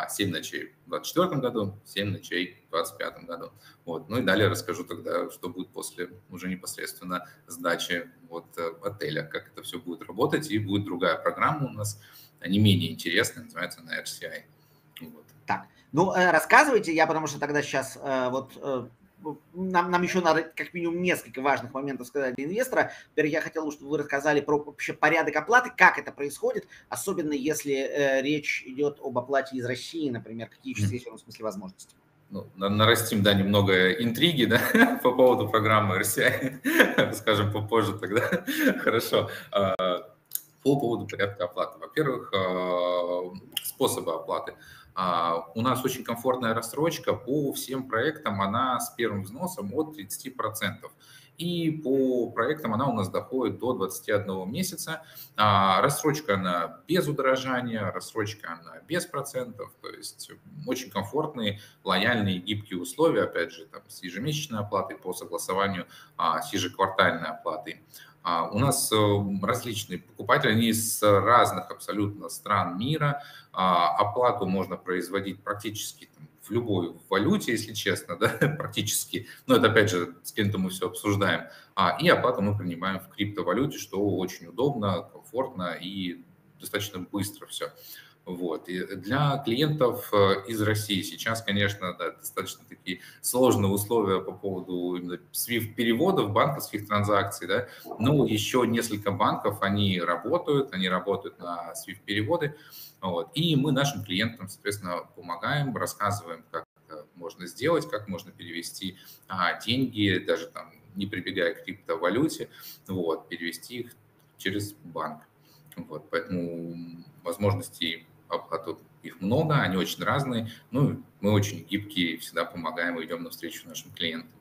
7 ночей в 2024 году, 7 ночей в 2025 году. Вот. Ну и далее расскажу тогда, что будет после уже непосредственно сдачи вот, э, отеля, как это все будет работать. И будет другая программа у нас, не менее интересная, называется на RCI. Вот. Так, ну э, рассказывайте, я потому что тогда сейчас э, вот нам, нам еще надо как минимум несколько важных моментов сказать для инвестора. Теперь я хотел, чтобы вы рассказали про вообще порядок оплаты, как это происходит, особенно если э, речь идет об оплате из России, например, какие сейчас есть в этом смысле возможности. Ну, нарастим, да, немного интриги, да, по поводу программы RCI, скажем попозже тогда. Хорошо. А, по поводу порядка оплаты. Во-первых, а, способы оплаты. А, у нас очень комфортная рассрочка по всем проектам, она с первым взносом от 30%. И по проектам она у нас доходит до 21 месяца. А, рассрочка она без удорожания, рассрочка она без процентов, то есть очень комфортные, лояльные, гибкие условия, опять же, там, с ежемесячной оплатой по согласованию, а, с ежеквартальной оплатой. А, у нас э, различные покупатели, они из разных абсолютно стран мира. А, оплату можно производить практически в любой валюте, если честно, да, практически. Но это, опять же, с кем-то мы все обсуждаем. А, и оплату мы принимаем в криптовалюте, что очень удобно, комфортно и достаточно быстро все. Вот. И для клиентов э, из России сейчас, конечно, да, достаточно такие сложные условия по поводу SWIFT-переводов, банковских транзакций, да, но еще несколько банков, они работают, они работают на SWIFT-переводы, вот. и мы нашим клиентам, соответственно, помогаем, рассказываем, как можно сделать, как можно перевести а, деньги, даже там не прибегая к криптовалюте, вот, перевести их через банк. Вот, поэтому возможностей оплату. Их много, они очень разные. Ну, мы очень гибкие, всегда помогаем и идем навстречу нашим клиентам.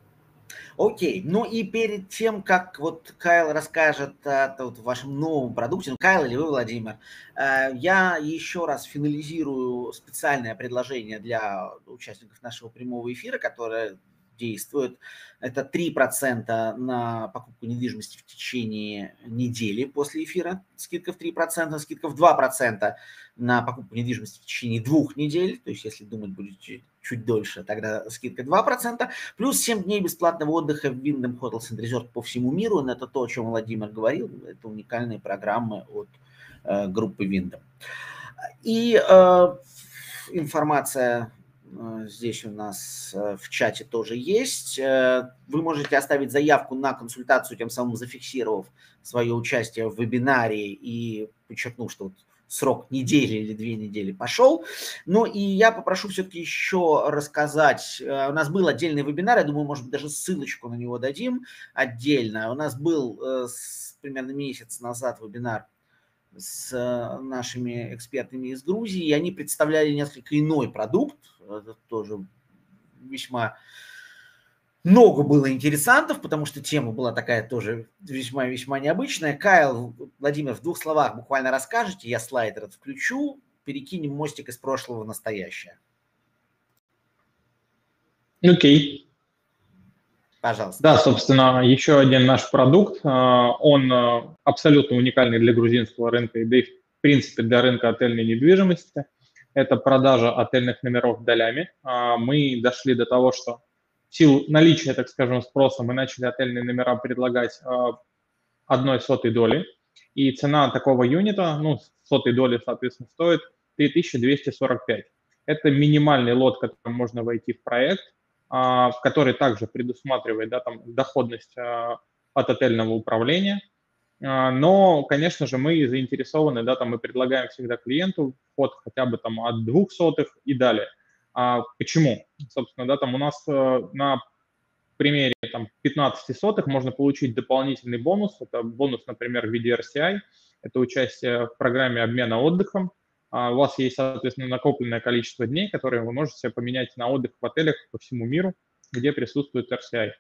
Окей, ну и перед тем, как вот Кайл расскажет о, о вашем новом продукте, ну, Кайл или вы, Владимир, э, я еще раз финализирую специальное предложение для участников нашего прямого эфира, которое действует. Это 3% на покупку недвижимости в течение недели после эфира, скидка в 3%, скидка в 2% на покупку недвижимости в течение двух недель, то есть если думать будете чуть дольше, тогда скидка 2%, плюс 7 дней бесплатного отдыха в Windham Hotels and Resort по всему миру, это то, о чем Владимир говорил, это уникальные программы от э, группы Windham. И э, информация здесь у нас э, в чате тоже есть. Вы можете оставить заявку на консультацию, тем самым зафиксировав свое участие в вебинаре и подчеркнув, что вот срок недели или две недели пошел. Ну и я попрошу все-таки еще рассказать. У нас был отдельный вебинар, я думаю, может быть, даже ссылочку на него дадим отдельно. У нас был примерно месяц назад вебинар с э, нашими экспертами из Грузии, и они представляли несколько иной продукт, это тоже весьма много было интересантов, потому что тема была такая тоже весьма-весьма необычная. Кайл, Владимир, в двух словах буквально расскажете, я слайд этот перекинем мостик из прошлого в настоящее. Окей. Okay. Пожалуйста. Да, собственно, еще один наш продукт, а, он а, абсолютно уникальный для грузинского рынка, и в принципе для рынка отельной недвижимости. Это продажа отельных номеров долями. А, мы дошли до того, что в силу наличия, так скажем, спроса, мы начали отельные номера предлагать одной сотой доли. И цена такого юнита, ну, сотой доли, соответственно, стоит 3245. Это минимальный лот, которым можно войти в проект. А, который также предусматривает да, там, доходность а, от отельного управления. А, но, конечно же, мы заинтересованы, да, там мы предлагаем всегда клиенту вход хотя бы там от двух сотых и далее. А почему? Собственно, да, там у нас на примере там 15 сотых можно получить дополнительный бонус. Это бонус, например, в виде RCI. Это участие в программе обмена отдыхом. А у вас есть, соответственно, накопленное количество дней, которые вы можете поменять на отдых в отелях по всему миру, где присутствует RCI.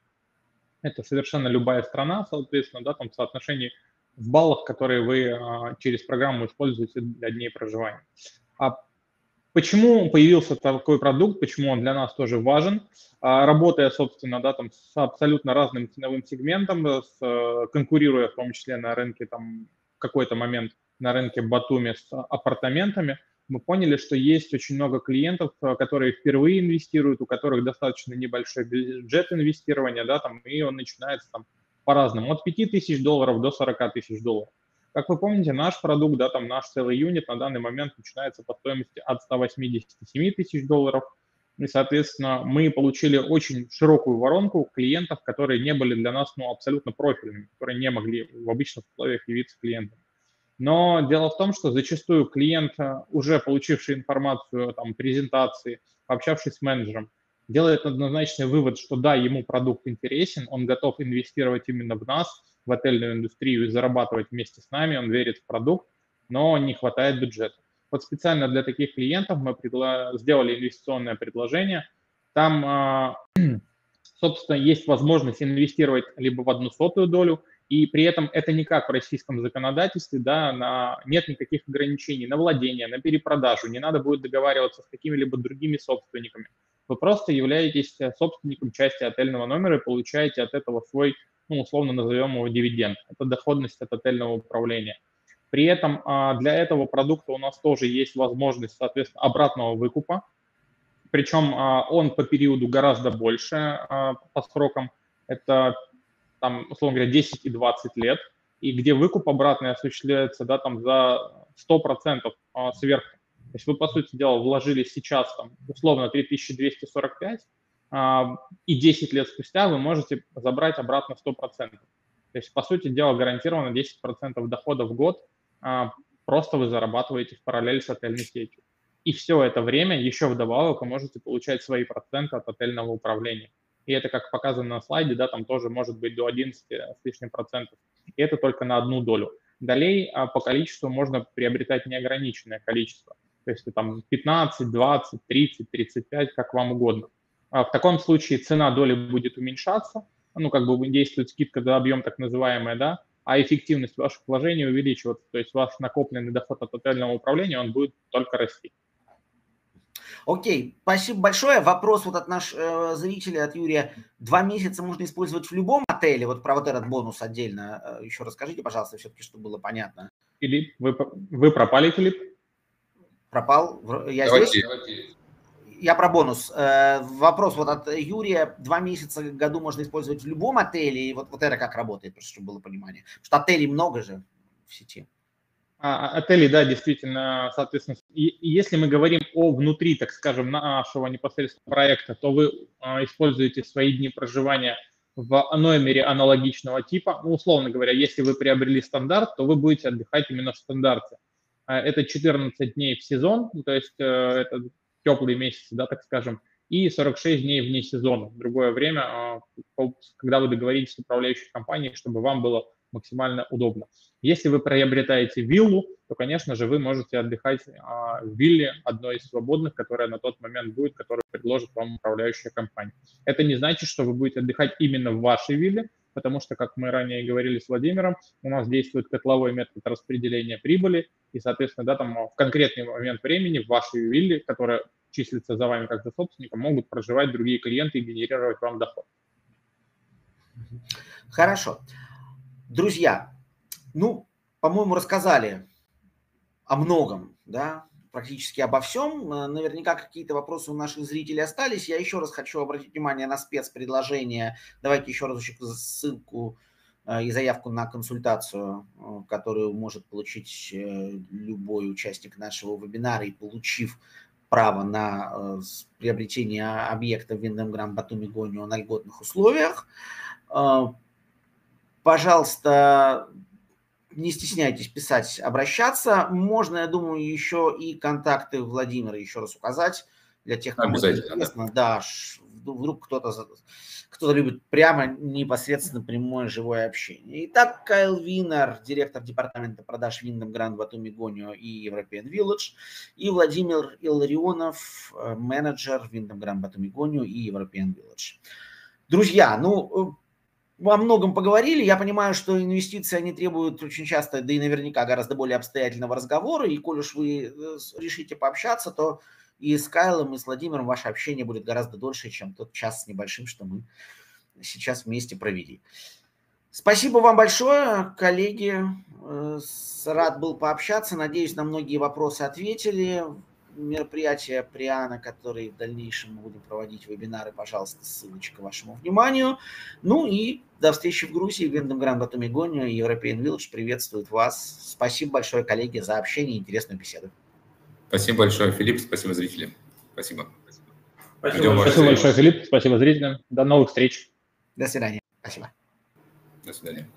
Это совершенно любая страна, соответственно, да, там в соотношении в баллах, которые вы а, через программу используете для дней проживания. А почему появился такой продукт, почему он для нас тоже важен? А, работая, собственно, да, там с абсолютно разным ценовым сегментом, с, конкурируя в том числе на рынке там какой-то момент на рынке Батуми с апартаментами, мы поняли, что есть очень много клиентов, э, которые впервые инвестируют, у которых достаточно небольшой бюджет инвестирования, да, там, и он начинается там по-разному, от 5 тысяч долларов до 40 тысяч долларов. Как вы помните, наш продукт, да, там наш целый юнит на данный момент начинается по стоимости от 187 тысяч долларов, и, соответственно, мы получили очень широкую воронку клиентов, которые не были для нас ну, абсолютно профильными, которые не могли в обычных условиях явиться клиентами. Но дело в том, что зачастую клиент, э, уже получивший информацию, там, презентации, пообщавшись с менеджером, делает однозначный вывод, что да, ему продукт интересен, он готов инвестировать именно в нас, в отельную индустрию и зарабатывать вместе с нами, он верит в продукт, но не хватает бюджета. Вот специально для таких клиентов мы предла- сделали инвестиционное предложение. Там, э, собственно, есть возможность инвестировать либо в одну сотую долю, и при этом это не как в российском законодательстве, да, на, нет никаких ограничений на владение, на перепродажу, не надо будет договариваться с какими-либо другими собственниками. Вы просто являетесь э, собственником части отельного номера и получаете от этого свой, ну, условно назовем его дивиденд. Это доходность от отельного управления. При этом а, для этого продукта у нас тоже есть возможность, соответственно, обратного выкупа. Причем а, он по периоду гораздо больше а, по срокам. Это там, условно говоря, 10 и 20 лет, и где выкуп обратный осуществляется, да, там за 100% а, сверх. То есть вы, по сути дела, вложили сейчас, там, условно, 3245, а, и 10 лет спустя вы можете забрать обратно 100%. То есть, по сути дела, гарантированно 10% дохода в год а, просто вы зарабатываете в параллель с отельной сетью. И все это время еще вдобавок вы можете получать свои проценты от отельного управления и это, как показано на слайде, да, там тоже может быть до 11 с лишним процентов. И это только на одну долю. Далее а, по количеству можно приобретать неограниченное количество. То есть там 15, 20, 30, 35, как вам угодно. А в таком случае цена доли будет уменьшаться, ну, как бы действует скидка за объем так называемая, да, а эффективность ваших вложений увеличиваться. То есть ваш накопленный доход от отельного управления, он будет только расти. Окей, спасибо большое. Вопрос вот от нашего э, зрителя, от Юрия. Два месяца можно использовать в любом отеле? Вот про вот этот бонус отдельно э, еще расскажите, пожалуйста, все-таки, чтобы было понятно. Филипп, вы, вы пропали, Филипп? Пропал? Я давайте, здесь? Давайте. Я про бонус. Э, вопрос вот от Юрия. Два месяца в году можно использовать в любом отеле. И вот, вот это как работает, просто чтобы было понимание. Потому что отелей много же в сети. А, а, отели, да, действительно, соответственно, и, если мы говорим о внутри, так скажем, нашего непосредственно проекта, то вы а, используете свои дни проживания в номере аналогичного типа. Ну, условно говоря, если вы приобрели стандарт, то вы будете отдыхать именно в стандарте. А, это 14 дней в сезон, то есть э, это теплые месяцы, да, так скажем, и 46 дней вне сезона, другое время, когда вы договоритесь с управляющей компанией, чтобы вам было максимально удобно. Если вы приобретаете виллу, то, конечно же, вы можете отдыхать а, в вилле одной из свободных, которая на тот момент будет, которую предложит вам управляющая компания. Это не значит, что вы будете отдыхать именно в вашей вилле, потому что, как мы ранее говорили с Владимиром, у нас действует котловой метод распределения прибыли, и, соответственно, да, там в конкретный момент времени в вашей вилле, которая числится за вами как за собственником, могут проживать другие клиенты и генерировать вам доход. Хорошо. Друзья, ну, по-моему, рассказали о многом, да, практически обо всем. Э, наверняка какие-то вопросы у наших зрителей остались. Я еще раз хочу обратить внимание на спецпредложение. Давайте еще раз ссылку э, и заявку на консультацию, э, которую может получить любой участник нашего вебинара и получив право на приобретение объекта в Виндемграм Батуми Гоню на льготных условиях. Пожалуйста, не стесняйтесь писать, обращаться. Можно, я думаю, еще и контакты Владимира еще раз указать для тех, кому интересно. Да, вдруг кто-то кто любит прямо непосредственно прямое живое общение. Итак, Кайл Винер, директор департамента продаж Виндом Гранд Батуми Гонио и European Village, и Владимир Илларионов, э, менеджер Виндом Гранд Батуми Гонио и European Village. Друзья, ну, во многом поговорили. Я понимаю, что инвестиции, они требуют очень часто, да и наверняка гораздо более обстоятельного разговора. И коль уж вы э, решите пообщаться, то и с Кайлом, и с Владимиром ваше общение будет гораздо дольше, чем тот час с небольшим, что мы сейчас вместе провели. Спасибо вам большое, коллеги. Э, рад был пообщаться. Надеюсь, на многие вопросы ответили мероприятия Приана, которые в дальнейшем мы будем проводить вебинары, пожалуйста, ссылочка вашему вниманию. Ну и до встречи в Грузии. Виндом Гранд Батумигонио и European Village приветствуют вас. Спасибо большое, коллеги, за общение и интересную беседу. Спасибо большое, Филипп. Спасибо зрителям. Спасибо. Спасибо, Спасибо большое, Филипп. Спасибо зрителям. До новых встреч. До свидания. Спасибо. До свидания.